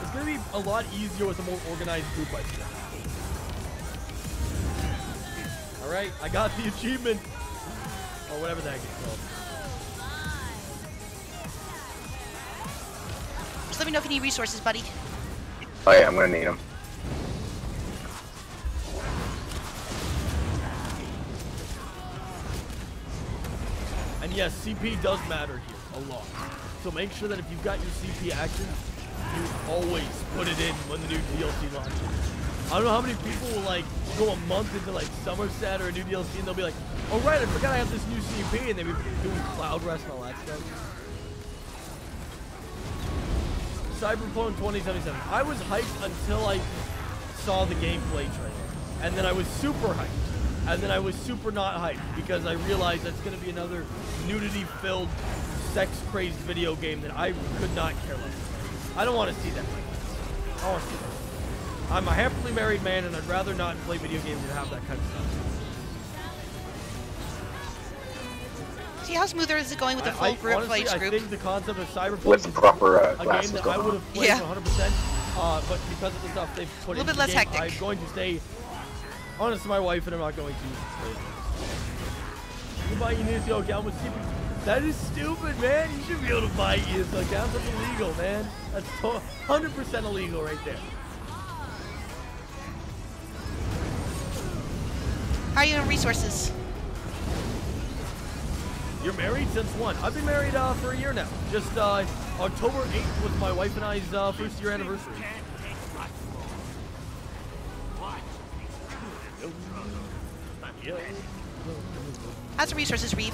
It's gonna be a lot easier with a more organized group, I feel. Alright, I got the achievement. Or whatever that gets called. Just let me know if you need resources, buddy. Oh yeah, I'm gonna need them. And yes, CP does matter here a lot. So make sure that if you've got your CP action, you always put it in when the new DLC launches. I don't know how many people will like go a month into like Somerset or a new DLC and they'll be like, oh right, I forgot I have this new CP and they'll be doing Cloudrest and all that stuff. Cyberpunk 2077. I was hyped until I saw the gameplay trailer. And then I was super hyped. And then I was super not hyped because I realized that's going to be another nudity-filled, sex-crazed video game that I could not care less. about. I don't want to see that. I want to see that. I'm a happily married man and I'd rather not play video games and have that kind of stuff. See how smoother is it going with the I, full I, group honestly, players I group? think the concept of Cyberpunk With the proper uh, a game glasses that I going would on. have played Yeah. 100%, uh, but because of the stuff they've put A little into bit the less game, hectic. I'm going to stay honest to my wife, and I'm not going to play it. Goodbye, you to okay, I'm with CP. That is stupid, man. You should be able to buy ESO accounts. That's illegal, man. That's 100% illegal right there. How are you in resources? You're married since when? I've been married uh, for a year now. Just uh, October 8th was my wife and I's uh, first year anniversary. How's the resources, Reav?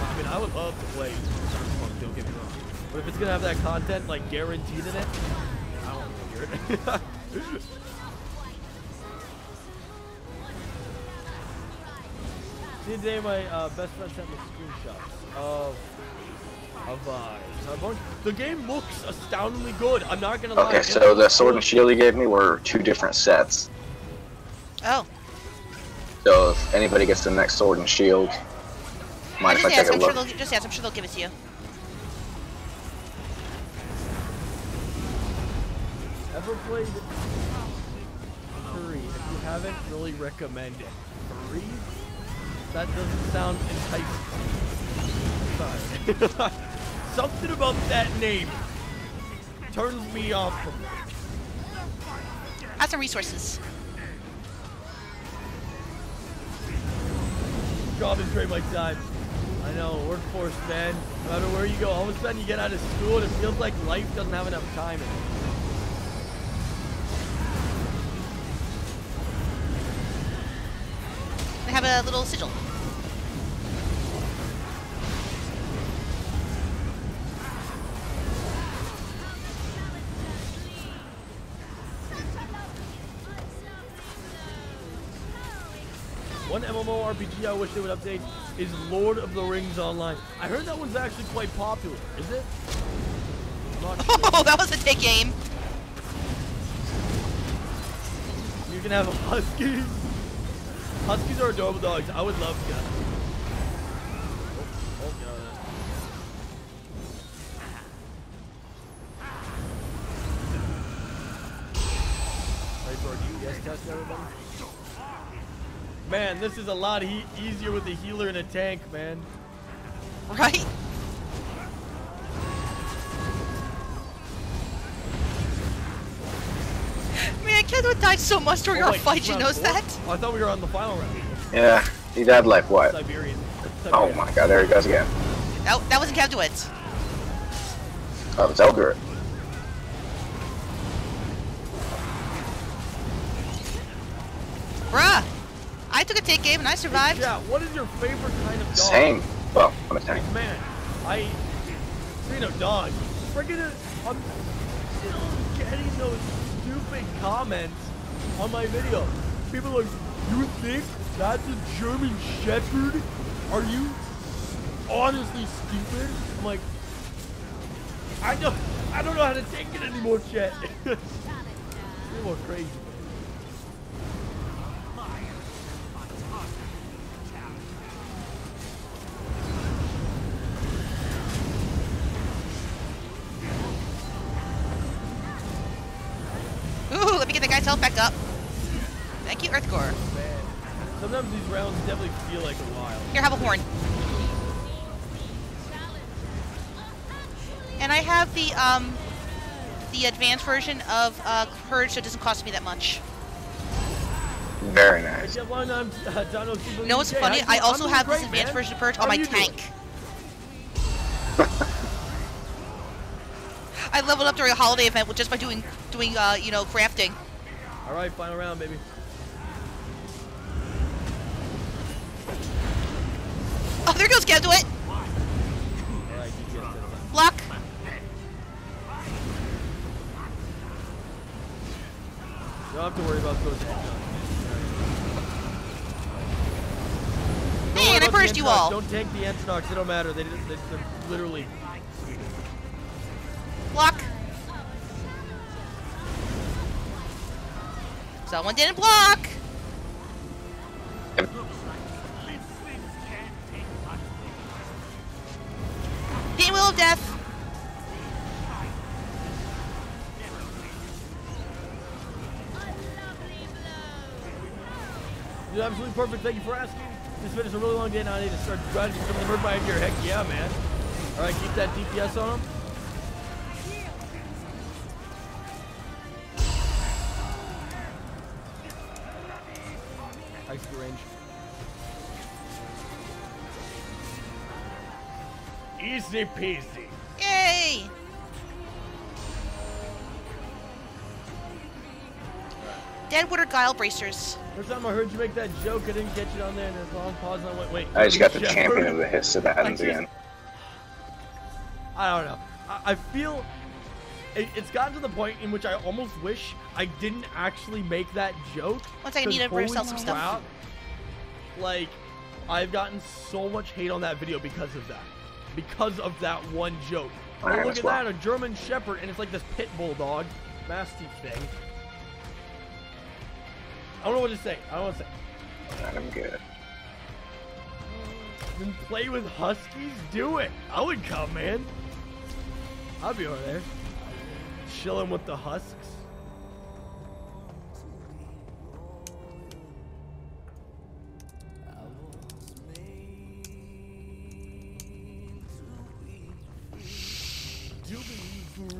I mean, I would love to play Cyberpunk, don't get me wrong. But if it's gonna have that content, like, guaranteed in it, I don't want to hear it. Today my uh, best friend sent me screenshots of of uh, Cyberpunk. The game looks astoundingly good. I'm not gonna lie. Okay, so the sword and shield you gave me were two different sets. Oh, So if anybody gets the next sword and shield, I mind if I just take asked. a I'm sure look? they'll just ask. I'm sure they'll give it to you. Ever played Three? If you haven't, really recommend it. Three? That doesn't sound enticing. Sorry. Something about that name turns me off from it. How's the resources? Job and trade my time. I know, workforce, man. No matter where you go, all of a sudden you get out of school and it feels like life doesn't have enough time in it. They have a little sigil. One MMORPG I wish they would update is Lord of the Rings Online. I heard that one's actually quite popular. Is it? I'm not sure. Oh, that was a take aim. You can have huskies. Huskies are adorable dogs. I would love to get. Oh, oh, get out of that. Ready for our GPS test, everybody? Man, this is a lot e easier with a healer and a tank, man. Right? Man, Kendra died so much during Oh, our wait, fight. You round knows four? that? Oh, I thought we were on the final round. Yeah, he died like what? Siberian. Oh my god, there he goes again. That, that wasn't Kevduit. Oh, it's Elgert. I took a take game and I survived. Yeah, what is your favorite kind of dog? Same. Well, I'm a tank. Man, I, speaking of dog. freaking, I'm still getting those stupid comments on my video. People are like, you think that's a German Shepherd? Are you honestly stupid? I'm like, I don't, I don't know how to take it anymore, Chet. You're more crazy. Rounds definitely feel like a while. Here, have a horn. And I have the um the advanced version of uh, Purge, so it doesn't cost me that much. Very Hey, nice. Jeff Long, I'm, Donald Super You know what's UK. funny? How you I also doing? I'm have doing this great, advanced man. version of Purge How on are my you doing? tank. I leveled up during a holiday event with- just by doing doing uh you know crafting. All right, final round, baby. Oh, there goes Get to it. All right, DPS test time. Block. You don't have to worry about those. Don't Man, I purged you all. Don't tank the Entrox. They don't matter. They, they, they're literally. Block. Someone didn't block. Absolutely perfect. Thank you for asking. Just finished a really long day now. I need to start grinding some of the bird behind here. Heck yeah, man. All right, keep that DPS on him. Speed range. Easy peasy. Deadwater's Guile bracers? First time I heard you make that joke, I didn't catch it on there, and there's a long pause, and I went, wait. I just got the Shepard? champion of the hiss of the I heavens again. I don't know. I, I feel it, it's gotten to the point in which I almost wish I didn't actually make that joke. One second, I need to 'cause sell holy some stuff. crap, Like, I've gotten so much hate on that video because of that. Because of that one joke. Oh, look at well. that, a German Shepherd, and it's like this pit bull dog, mastiff thing. I don't know what to say. I don't know to say. I'm good. Then play with Huskies? Do it. I would come, man. I'll be over there. Chilling with the Husks.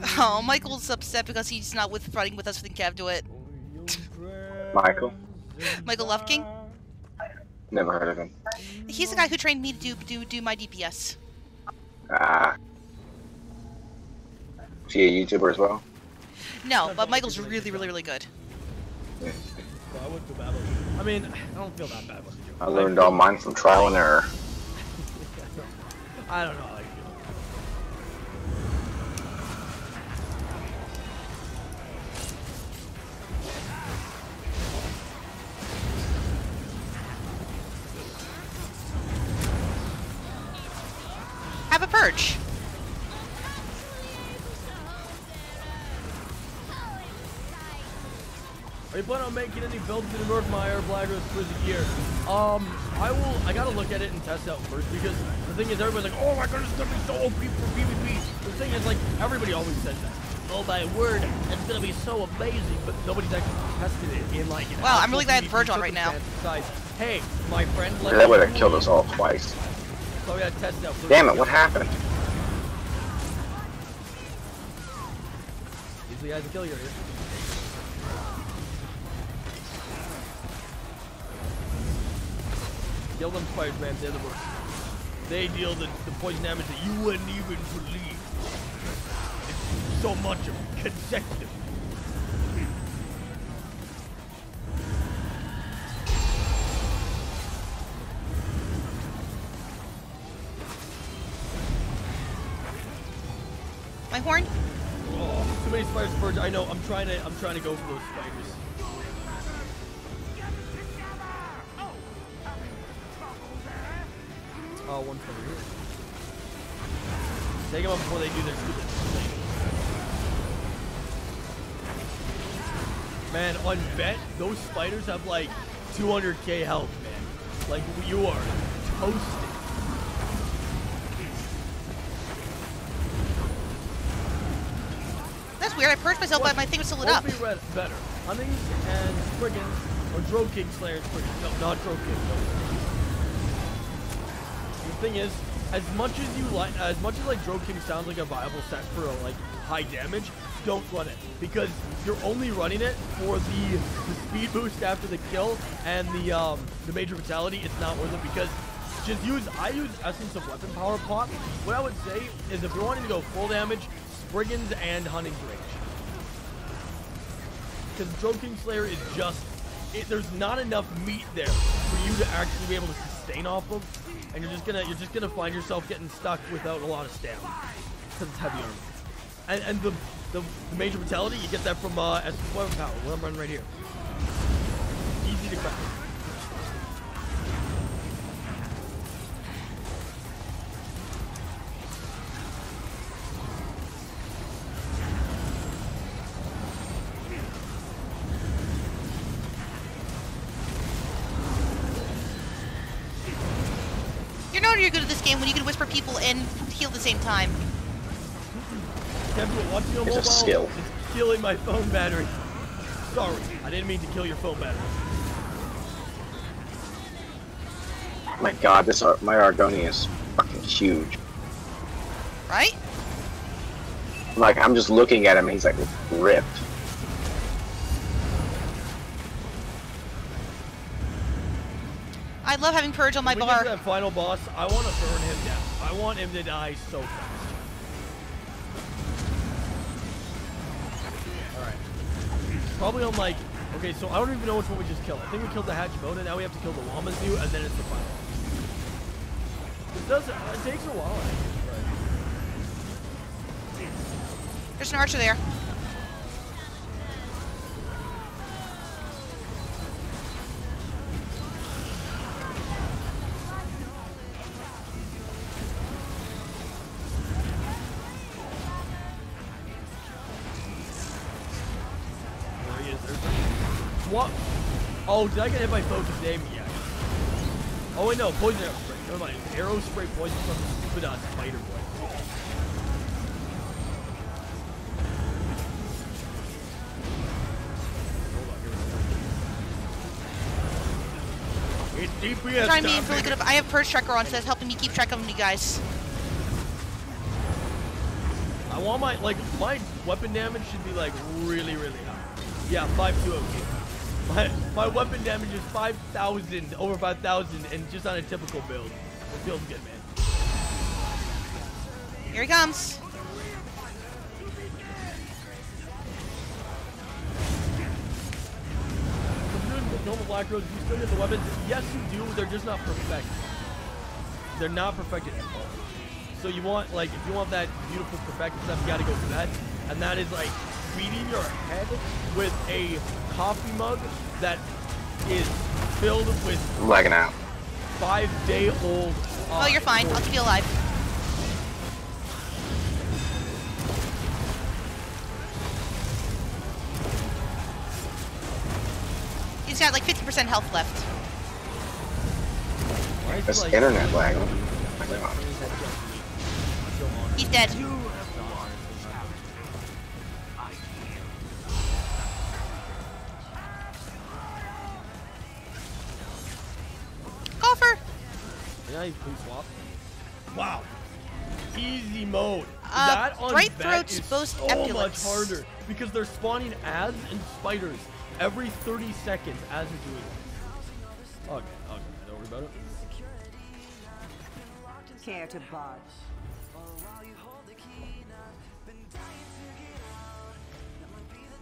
Oh, Michael's upset because he's not with fighting with us for the Cav do it. Michael? Michael Lufking? Never heard of him. He's the guy who trained me to do do do my DPS. Ah. Is he a YouTuber as well? No, but Michael's really, really, really good. So I wouldn't feel bad I mean, I don't feel that bad. I learned all mine from trial and error. I don't know Are you planning on making any builds in the North Meyer Blackrose Prison gear? Um, I will. I gotta look at it and test out first because the thing is, everybody's like, "Oh my goodness, it's gonna be so OP for PvP." The thing is, like, everybody always says that. Oh my word, it's gonna be so amazing, but nobody's actually tested it in like. an Wow, I'm really glad the PvP Verge on right now. circumstance Besides, hey, my friend, let That would have killed us all twice. So we gotta test it out first. Damn it, what happened? Usually has a kill here. Kill them spiders, man. They're the worst. They deal the, the poison damage that you wouldn't even believe. It's so much of consecutive. My horn? Oh, too many spiders purge. I know. I'm trying to. I'm trying to go for those spiders. Before they do their stupid thing. Man, on vet, those spiders have like 200k health, man. Like you are toasted. That's weird. I purged myself, but my thing was still lit up. be red, better. Hundings and Spriggans, or Drow King Slayer and Spriggans. No, not Drow King. No. The thing is, as much as you like, as much as like Drow King sounds like a viable set for like high damage, don't run it because you're only running it for the, the speed boost after the kill and the um the major brutality. It's not worth it because just use I use essence of weapon power pot. What I would say is if you're wanting to go full damage, Spriggans and Hunding's Rage because Drow King Slayer is just it, there's not enough meat there for you to actually be able to sustain off of, and you're just gonna you're just gonna find yourself getting stuck without a lot of stamina because it's heavy armor. And, and the, the the major brutality you get that from uh, Essence Weapon Power. What I'm running right here. Easy to crack. You good at this game when you can whisper people and heal at the same time. Temple, watching on It's a mobile skill. is killing my phone battery. Sorry, I didn't mean to kill your phone battery. Oh my god, this Ar- my Argoni is fucking huge. Right? Like, I'm just looking at him, and he's like ripped. Love having purge on my When we get to bar. that final boss, I want to burn him down. I want him to die so fast. Alright. Probably on like Okay, so I don't even know which one we just killed. I think we killed the Haj Mota. Now we have to kill the Lamazoo, and then it's the final. It does. Uh, it takes a while. Actually, There's an archer there. Oh, did I get hit by focus aim? Yeah. Oh wait, no, poison arrow spray. Never mind. Arrow spray poison from the stupid uh, spider boy. Hold on, here we go. It's DPS Trying to be really good. I have Purge Tracker on, so that's helping me keep track of you guys. I want my like my weapon damage should be like really really high. Yeah, five two okay. My my weapon damage is five thousand over five thousand and just on a typical build. It feels good, man. Here he comes. If you're doing the normal Blackrose, you still get the weapons. Yes, you do. They're just not perfected. They're not perfected at all. So you want like if you want that beautiful perfected stuff, you got to go for that. And that is like beating your head with a coffee mug that is filled with I'm lagging out. five day old. Oh, you're fine. I'll keep you alive. He's got like 50% health left. That's internet lag. Oh my God. He's dead. Yeah, you please swap. Wow. Easy mode. Uh, that on right throat's is both so much harder because they're spawning ads and spiders every 30 seconds as you're doing it. Okay, okay, don't worry about it. Care to barge?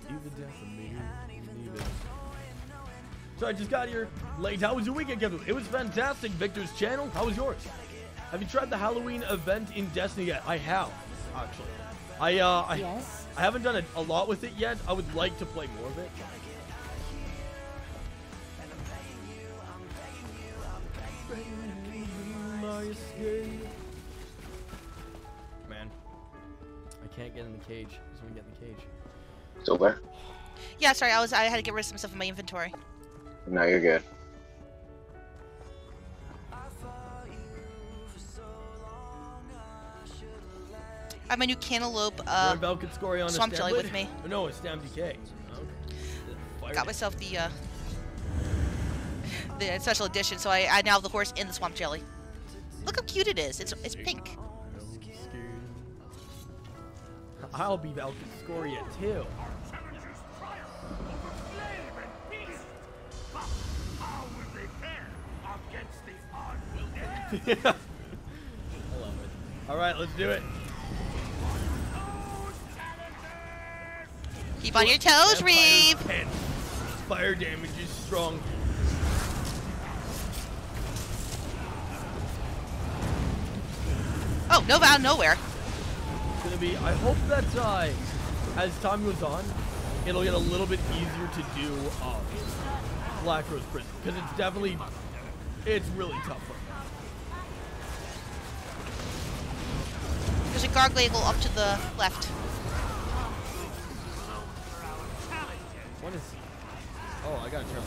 Leave the death of me. Leave it. So I just got here late. How was your weekend, Kevin? It was fantastic. Victor's channel. How was yours? Have you tried the Halloween event in Destiny yet? I have, actually. I uh, I, Yes. I haven't done a, a lot with it yet. I would like to play more of it. Man, I can't get in the cage. Just want get in the cage. Still there? Yeah, sorry, I was I had to get rid of some stuff in my inventory. No, you're good. I have my new cantaloupe Uh, uh, Velvet Scory on Swamp Jelly with me. No, it's Stam DK. Okay. Got myself the uh the special edition, so I, I now have the horse in the swamp jelly. Look how cute it is. It's it's pink. I'll be Velvet Scoria too. Unwilling? I love it. All right, let's do it. Keep on your toes, Reav. Fire damage is strong. Oh, no vow, nowhere. It's gonna be. I hope that uh, as time goes on, it'll get a little bit easier to do um, Blackrose Prison because it's definitely, it's really tough. There's a gargoyle up to the left. What is? Oh, I gotta turn on.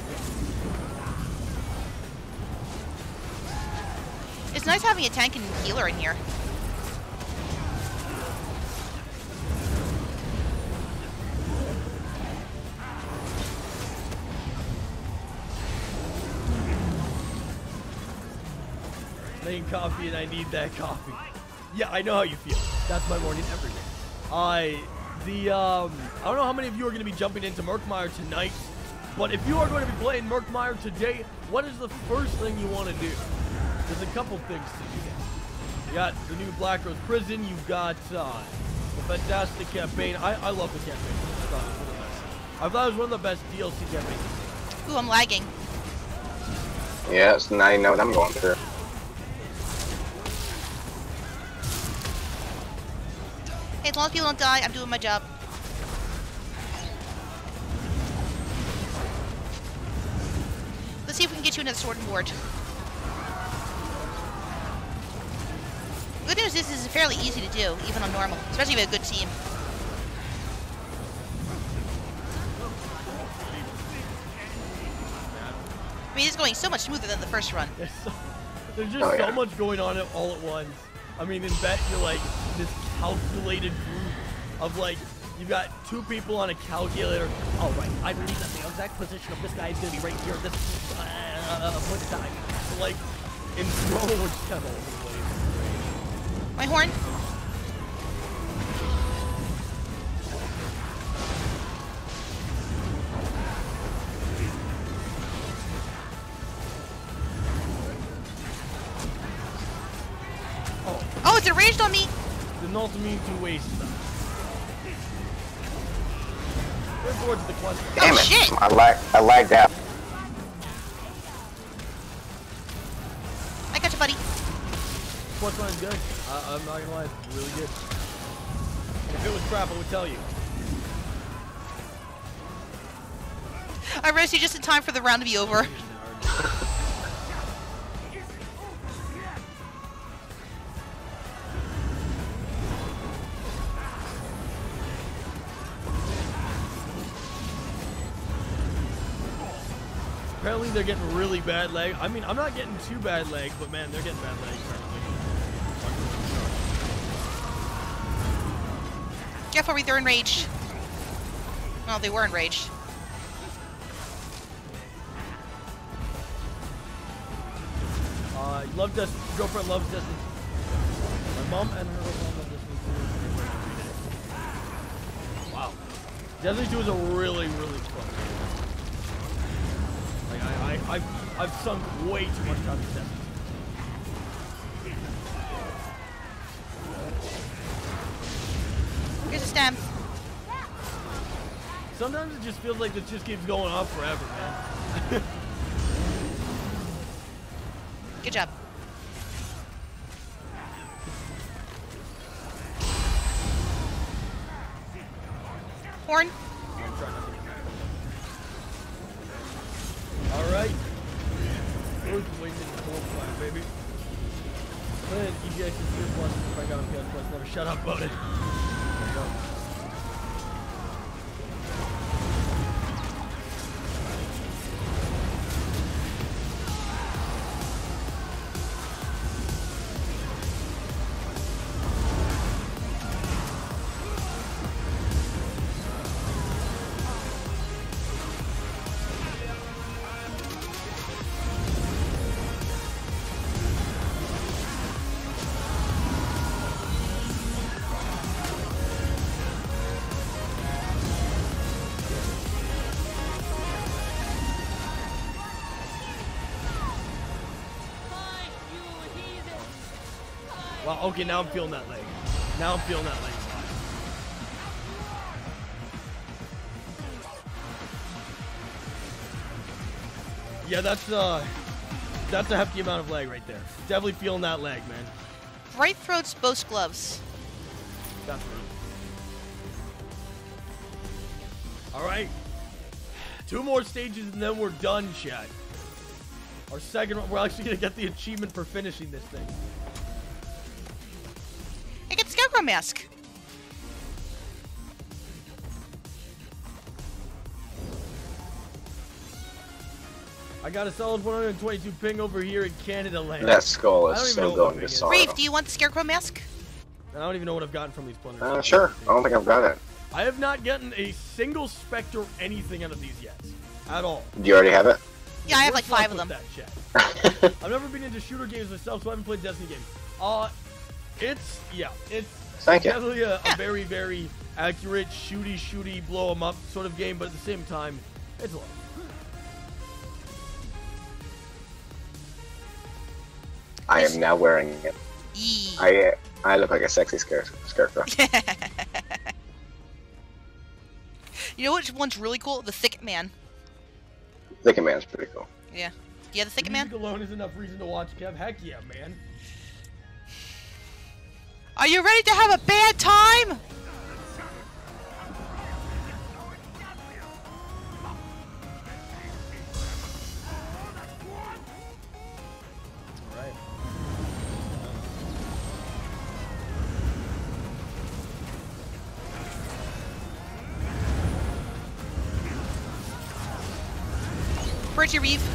It's nice having a tank and healer in here. making coffee and I need that coffee. Yeah, I know how you feel. That's my morning every day. I the um I don't know how many of you are going to be jumping into Murkmire tonight, but if you are going to be playing Murkmire today, what is the first thing you want to do? There's a couple things to do. You got the new Blackrose Prison. You've got uh, the fantastic campaign. I, I love the campaign. I thought it was really nice. I thought it was one of the best DLC ever. Ooh, I'm lagging. Yeah, so now you know what I'm going through. Hey, as long as people don't die, I'm doing my job. Let's see if we can get you another sword and board. Good news is this is fairly easy to do, even on normal, especially with a good team. I mean, it's going so much smoother than the first run. There's, just Oh, yeah. so much going on all at once. I mean, in bet you're like this calculated group of like you've got two people on a calculator. All right, I believe that the exact position of this guy is gonna be right here. at This uh, point in time, like in the place. My horn. Not mean to waste that. We're towards the cluster. Damn it! shit. I lag, I lagged out. I got you, buddy. Plus one is good. I, I'm not gonna lie, it's really good. If it was crap, I would tell you. I rose you just in time for the round to be over. Apparently they're getting really bad leg. I mean, I'm not getting too bad leg, but man, they're getting bad leg apparently. Careful, they're enraged. Well, they were enraged. Uh, love Destiny. Girlfriend loves Destiny. My mom and her mom love Destiny. Wow. Destiny 2 is a really, really fun I've, sunk way too much time into Destiny. Here's a stem. Sometimes it just feels like this just keeps going on forever, man. Good job. Wow, okay, now I'm feeling that leg. Now I'm feeling that leg. Yeah, that's uh that's a hefty amount of leg right there. Definitely feeling that leg, man. Right throats, both gloves. Definitely. Alright. Two more stages and then we're done, chat. Our second one, we're actually gonna get the achievement for finishing this thing. Hey, get the scarecrow mask. I got a solid 122 ping over here in Canada land. That skull I don't is even know so what going to is. sorrow. Rave, do you want the scarecrow mask? I don't even know what I've gotten from these plunders. Uh, sure. I don't think I've got it. I have not gotten a single Spectre anything out of these yet. At all. Do you already have it? Yeah, I have like five of them. That, chat. I've never been into shooter games myself, so I haven't played Destiny games. Uh, it's, yeah, it's Thank you. definitely a, a very, very accurate, shooty, shooty, blow 'em up sort of game, but at the same time, it's a lot. I am now wearing it. Yee. I I look like a sexy scare, scarecrow. You know which one's really cool? The Thicket Man. Thicket Man's pretty cool. Yeah. Yeah, the Thicket Man. Music alone is enough reason to watch Kev. Heck yeah, man. Are you ready to have a bad time? Right. Reav.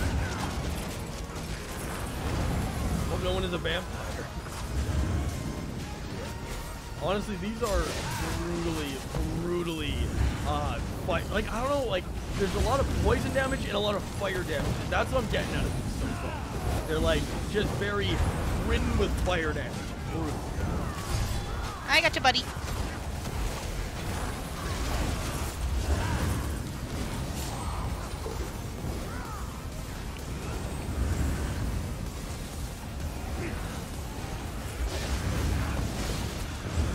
Fire damage. And that's what I'm getting out of these so far. They're like just very ridden with fire damage. Brutal. I got you, buddy.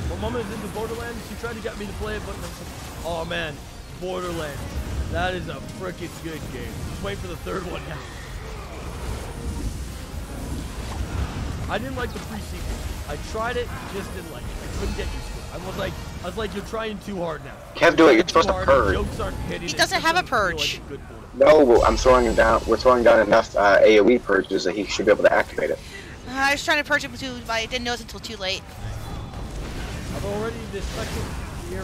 When Mama is into Borderlands, she tried to get me to play it, but oh man, Borderlands, that is a freaking good game. Just wait for the third one now. I didn't like the pre-sequel. I tried it, just didn't like it. I couldn't get used to it. I was like, I was like, you're trying too hard now. Can't do it. You're supposed to hard, the purge. Jokes aren't hitting. He it doesn't just have a doesn't like purge. a good No, I'm throwing down. We're throwing down enough uh, AOE purges that he should be able to activate it. Uh, I was trying to purge him too, but I didn't notice until too late. I've already the second year.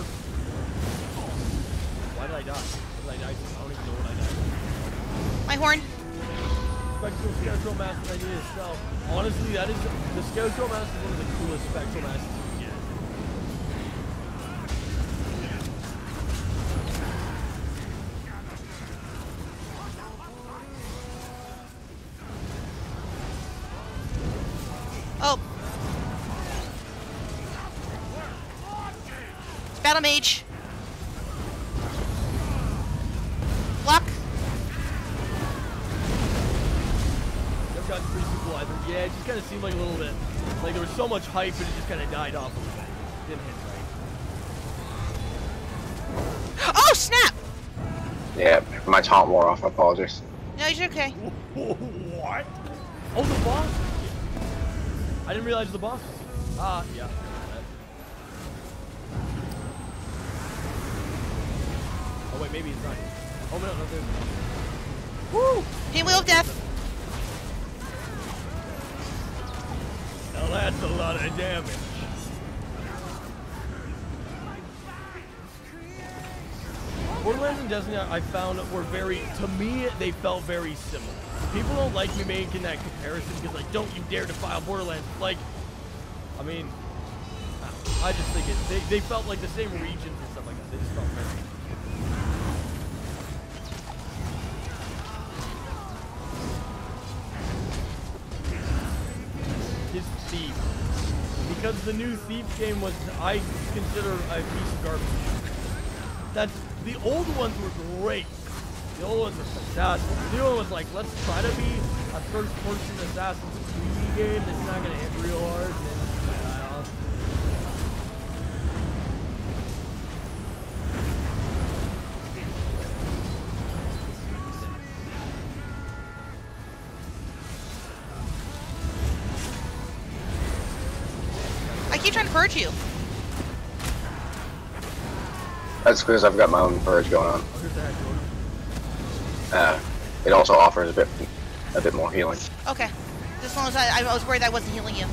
Why did I die? Why did I die? I don't even know what I died. My horn. Spectral Scarecrow mask that I need to sell. Honestly, that is the Scarecrow mask is one of the coolest Spectral masks hype and it just kind of died off a little bit. Didn't hit Oh, snap! Yeah, my taunt wore off. I apologize. No, you're okay. what? Oh, the boss. I didn't realize the boss. Ah, yeah. Oh wait, maybe it's not. Oh no, no, there's. Woo! Pinwheel of Death. That's a lot of damage. Borderlands and Destiny, I found were very, to me, they felt very similar. People don't like me making that comparison because, like, don't you dare defile Borderlands. Like, I mean, I just think it, they, they felt like the same regions and stuff like that. They just felt very. Because the new Thief game was, I consider a piece of garbage. That's the old ones were great. The old ones were fantastic. The new one was like, let's try to be a first-person Assassin's Creed game that's not gonna hit real hard. Purge you. That's because I've got my own purge going on. here's the heck, Jordan. Uh, it also offers a bit, a bit more healing. Okay. As long as I, I was worried I wasn't healing you.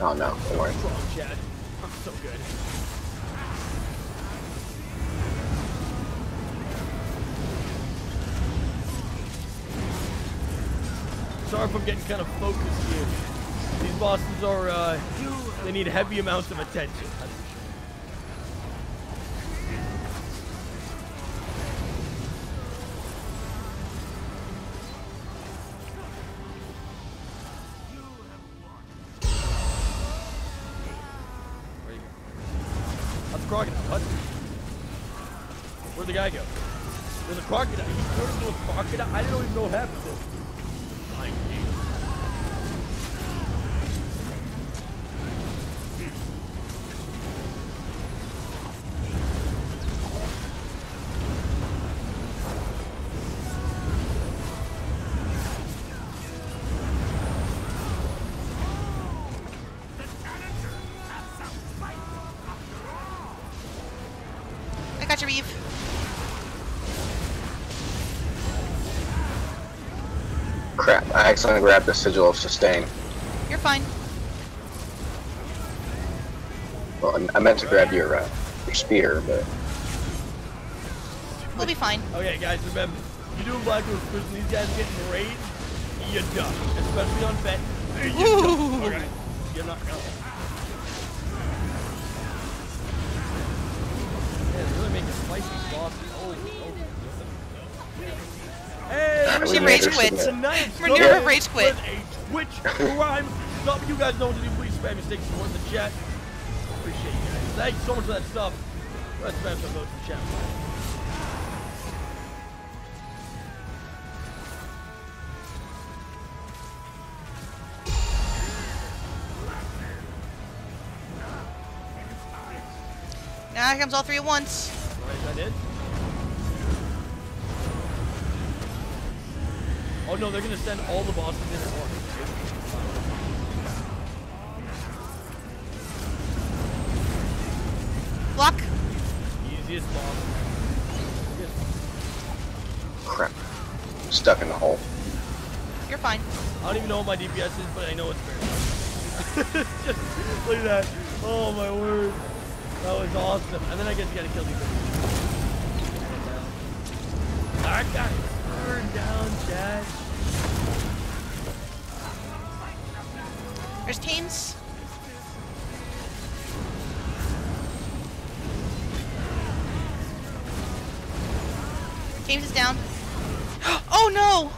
Oh no, don't worry. Strong, Chad. I'm so good. Sorry if I'm getting kind of focused here. These bosses are, uh, they need heavy amounts of attention. I accidentally grabbed the sigil of sustain. You're fine. Well, I- I meant to grab your uh, your spear, but We'll be fine. Okay, guys, remember, you do Blackrose Prison, these guys getting raided, you're done. Especially on bet. You Ooh. duck, okay? You're not gonna. Rage quit. Maneuver rage quit. Twitch crime. Of you guys know what to do. Please spam your sticks support the chat. Appreciate you guys. Thank you so much for that stuff. Let's spam some votes in the chat. Now here comes all three at once. Right, Oh no, they're gonna send all the bosses in at once. Block. Easiest boss. Crap. I'm stuck in the hole. You're fine. I don't even know what my DPS is, but I know it's very. Just look at that. Oh my word. That was awesome. And then I guess you gotta kill these guys. I got burned down, Chad. There's teams. James is down. Oh no!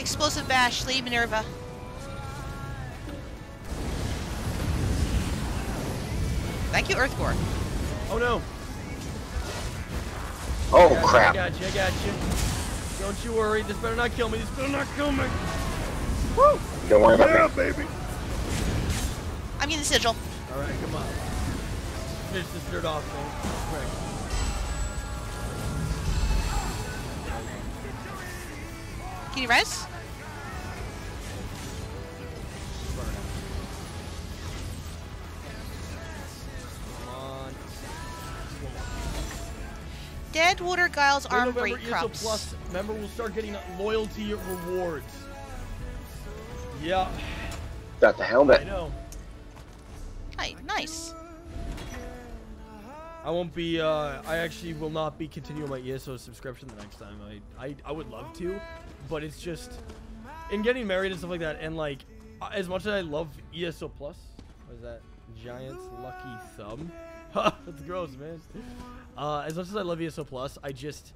Explosive bash, Lady Minerva. Thank you, Earthgore. Oh no. I got crap! You, I got you, I got you. Don't you worry. This better not kill me. This better not kill me. Woo! Don't worry about me. baby. I'm getting the sigil. All right, come on. Finish this dirt off, man. Quick. Can you res? Dead Water Giles In arm November, break ESO crops. Plus member will start getting loyalty rewards. Yeah, Got the helmet. I helmet. know. Hi, nice. I won't be. Uh, I actually will not be continuing my ESO subscription the next time. I, I, I would love to, but it's just in getting married and stuff like that. And like, uh, as much as I love ESO Plus, what is that? Giant's lucky thumb. That's gross, man. Uh, as much as I love ESO Plus, I just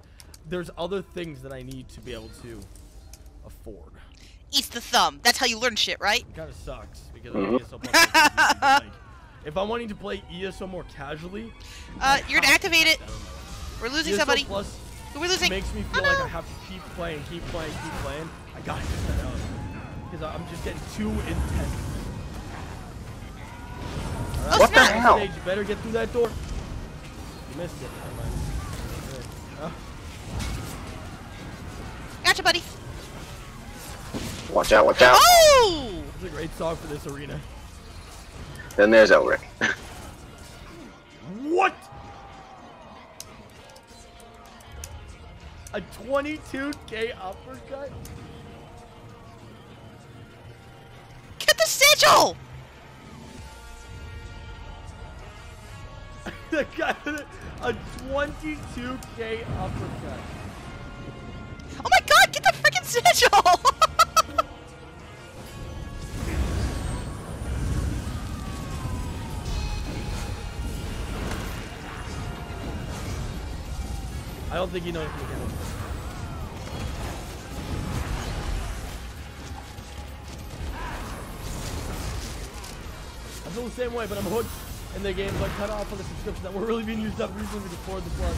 there's other things that I need to be able to afford. Eats the thumb. That's how you learn shit, right? It kind of sucks because Mhm. ESO Plus. makes it easy, but, like, if I'm wanting to play ESO more casually, Uh, you're gonna activate it. put that on my list. We're losing ESO somebody. Plus Who we're losing? makes me Oh, feel like. I have to keep playing, keep playing, keep playing. I gotta get that out because I'm just getting too intense. Oh, What the snap. hell? Stage, you better get through that door. You missed it. Never mind. Good. Oh, Gotcha, buddy. Watch out! Watch out! Oh! it's a great song for this arena. Then there's Elric. What? A 22k uppercut? Get the sigil! the guy a 22k uppercut. Oh my god, get the freaking sigil! I don't think he knows me again. I feel the same way, but I'm hooked in the games like cut off on the subscription that were really being used up recently to afford the plus.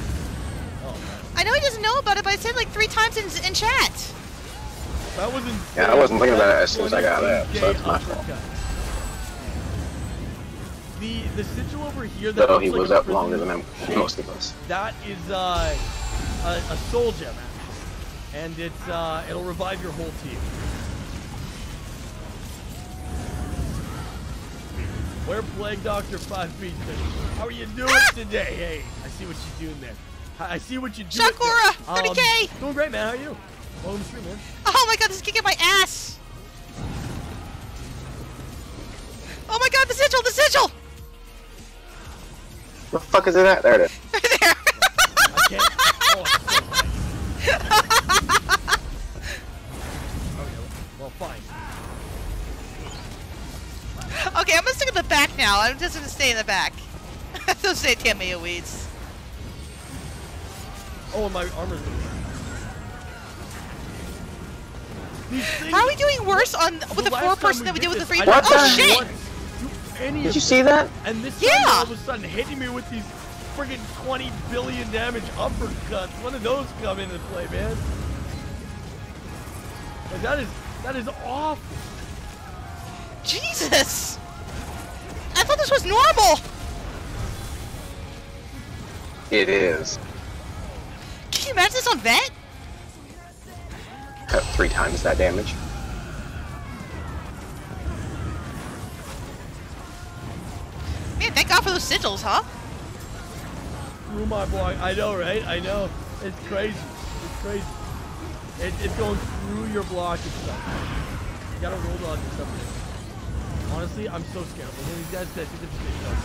Oh. I know he doesn't know about it, but I said like three times in, in chat. That was insane. Yeah, I wasn't thinking about it as soon as I got it, so 22K that's my fault. The the sigil over here that Though he like was up longer than most of us. That is uh, a, a soul gem, and it's uh, it'll revive your whole team. Where Plague Doctor 5 feet How are you doing Ah! today? Hey, I see what you're doing there. I I see what you're doing. Shakura, there. 30K. doing great, man. How are you? Welcome to stream, man. Oh my god, this is kicking my ass! Oh my god, the sigil, the sigil! Where the fuck is it at? There it is. Now. I'm just gonna stay in the back. Don't say damn weeds. Oh, my armor's These things. How are we doing worse on with the last four person than we did with the three I person? What didn't Oh shit! any Did you see that? And this Yeah. all of a sudden hitting me with these friggin' 20 billion damage uppercuts. When did those come into play, man? Like, that is that is awful. Jesus! I thought this was normal. It is. Can you imagine this on vet? Cut three times that damage. Man, thank God for those sigils, huh? Through my block. I know, right? I know. It's crazy. It's crazy. It, it's going through your block and stuff. You gotta roll dodge and stuff. Honestly, I'm so scared. Look at these guys. I think they're just getting done.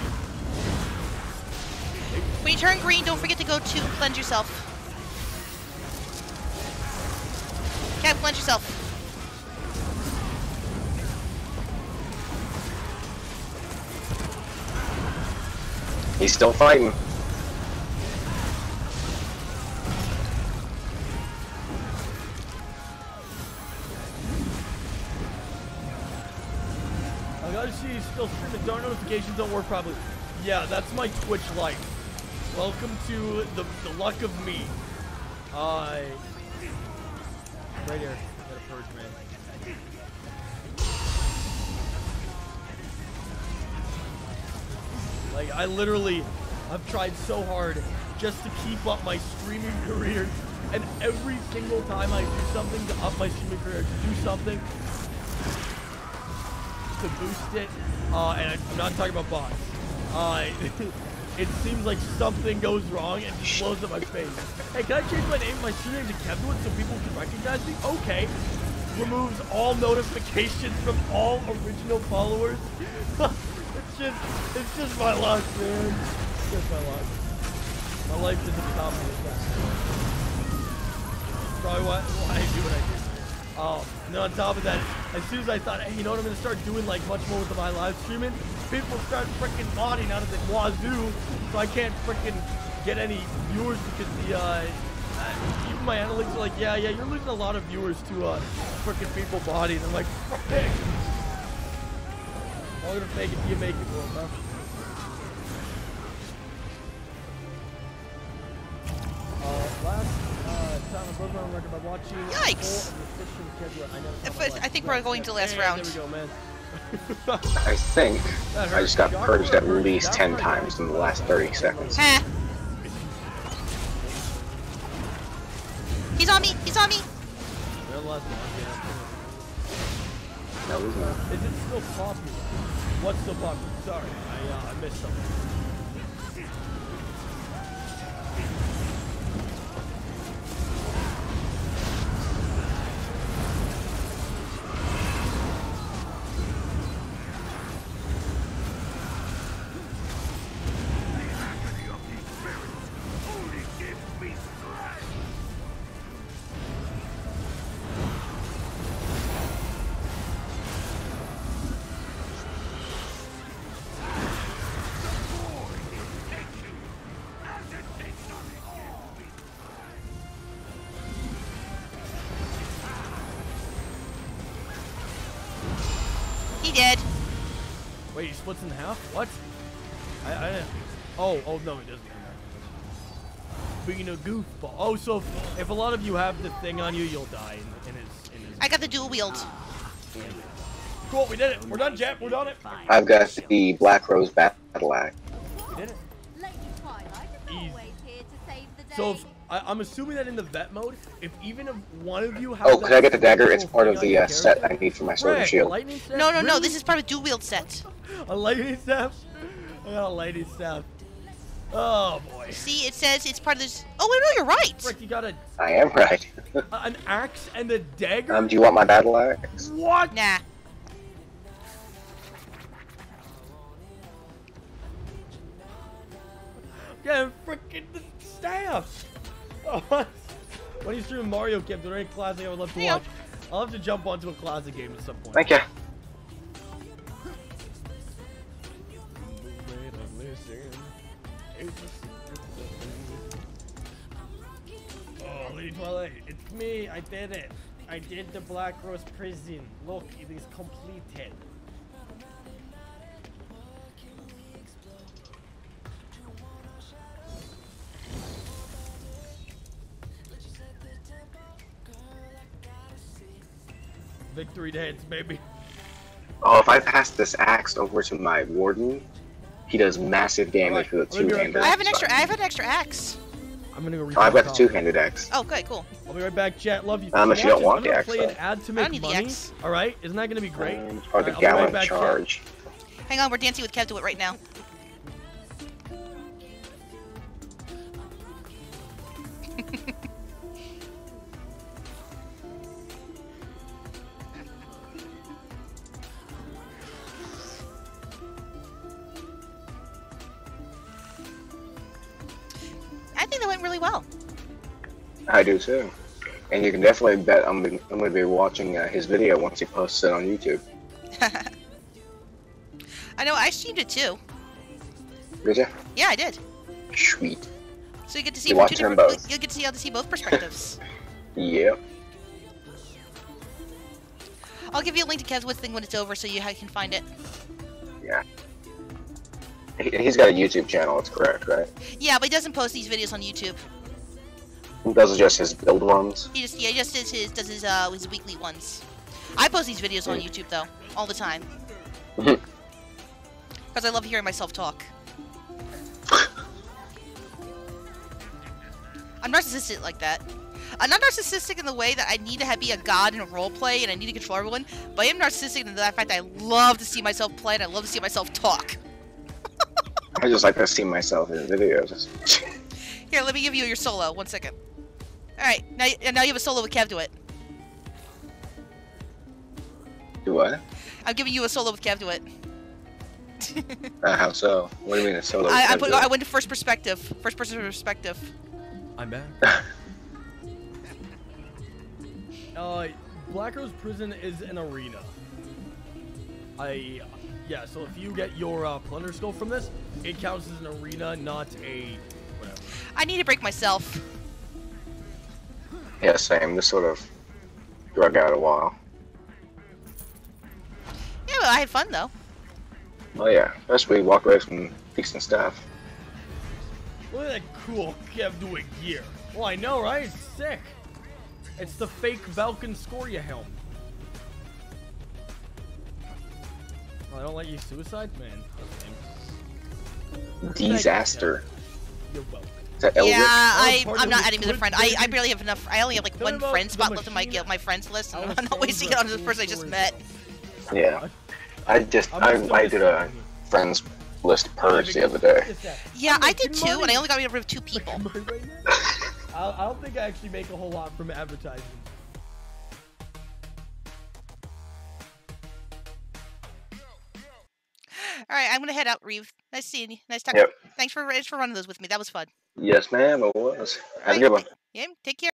When you turn green, don't forget to go to cleanse yourself. Cap, cleanse yourself. He's still fighting. Still streaming. Dark notifications don't work properly. Yeah, that's my Twitch life. Welcome to the, the luck of me. I. right here. Got a purge, man. Like, I literally, I've tried so hard just to keep up my streaming career. And every single time I do something to up my streaming career, to do something to boost it, uh, and I'm not talking about bots. Uh, it seems like something goes wrong and just blows up my face. Hey, can I change my name, my stream name to Kevin so people can recognize me? Okay. Removes all notifications from all original followers. it's just, it's just my luck, man. It's just my luck. My life isn't of this. Probably why, why I do what I do. Oh, and then on top of that, as soon as I thought, hey, you know what, I'm gonna start doing like much more with my live streaming, people start freaking modding out of the wazoo, so I can't freaking get any viewers because the, uh, uh, even my analytics are like, yeah, yeah, you're losing a lot of viewers to, uh, freaking people modding. I'm like, frick. I'm gonna make it, you make it, bro, Yikes. full of the fiction schedule. I If saw my it- life. I think we're going to last round. There we go, man. I think I just got purged at least 10 times in the last 30 seconds. Huh. He's on me. He's on me. They're the last one, yeah. No, he's not. Is it still popular? What's still popular? Sorry, I, uh, I missed something. He splits in half? What? I, I didn't. Oh, oh no, he doesn't. Being a goofball. Oh, so if, if a lot of you have the thing on you, you'll die in, in his. In his I got the dual wield. cool, we did it. We're done, Jap. We're done it. I've got the Black Rose Battle Axe. We did it. Lady Twilight is Easy. always here to save the day. So if, I, I'm assuming that in the vet mode, if even if one of you has Oh, that could I get the dagger? It's part of the uh, set I need for my sword and shield. lightning set? No, no, no. This is part of the dual wield set. A lightning staff? I got a lightning staff. Oh boy. See, it says it's part of this. Oh, wait, no, you're right. Frick, you got a, I am right. an axe and a dagger? Um, do you want my battle axe? what? Nah. Yeah, freaking the staff. When you stream Mario Kart, there any classic I would love to watch. I'll have to jump onto a classic game at some point. Thank you. Oh, Lady Twilight, it's me. I did it. I did the Blackrose prison. Look, it is completed. Victory dance, baby. Oh, if I pass this axe over to my warden, he does massive damage with a Alright, I'll be right two-handed. back. I have an extra. I have an extra axe. I'm gonna go read Oh, I've got the two-handed axe. Oh, good, cool. I'll be right back, chat. Love you. Um, if you don't Watch want this. the I'm axe, gonna play an though. ad to I make don't need the money. axe. All right, isn't that gonna be great? Um, or the Alright, I'll right gallon back, chat. charge. Hang on, we're dancing with Kevduit right now. Do too. And you can definitely bet I'm, I'm going to be watching uh, his video once he posts it on YouTube. I know, I streamed it too. Did you? Yeah, I did. Sweet. So you get to see You watch two them different. both. You'll get to see how to see both perspectives. Yep. I'll give you a link to Kev's thing when it's over, so you can find it. Yeah. He, he's got a YouTube channel, it's correct, right? Yeah, but he doesn't post these videos on YouTube. He does just his build ones. He just yeah, he just does his does his uh his weekly ones. I post these videos on YouTube though, all the time. Because I love hearing myself talk. I'm narcissistic like that. I'm not narcissistic in the way that I need to have, be a god in a role play and I need to control everyone, but I am narcissistic in the fact that I love to see myself play and I love to see myself talk. I just like to see myself in videos. Here, let me give you your solo. One second. All right, now and now you have a solo with Kevduit. Do what? I'm giving you a solo with Kevduit. Uh, how so? What do you mean it's solo? I, I, put, I went to first perspective, first person perspective. I'm back. uh, Blackrose Prison is an arena. I, yeah. So if you get your uh, plunder skull from this, it counts as an arena, not a whatever. I need to break myself. Yeah, same. This sort of drug out a while. Yeah, but I had fun though. Oh yeah, especially walk away from decent stuff. Look at that cool Kevduit gear. Well, I know, right? It's sick. It's the fake Valkyn Skoria helm. Oh, I don't let you suicide, man. Okay. Disaster. You're welcome. Is that Eldritch? Yeah, I, I'm not adding him as a friend. I, I barely have enough. I only have like one friend spot left in my guild, my friends list, and I'm not wasting it on this person I just met. Yeah. I just I'm I, did a friends list purge the other day. Yeah, I'm did making too, and I only got rid of two people. I? I, I don't think I actually make a whole lot from advertising. All right, I'm gonna head out, Reav. Nice seeing you. Nice talking. Yep. Thanks for thanks for running those with me. That was fun. Yes, ma'am, it was. Have a good one. Yeah, take care.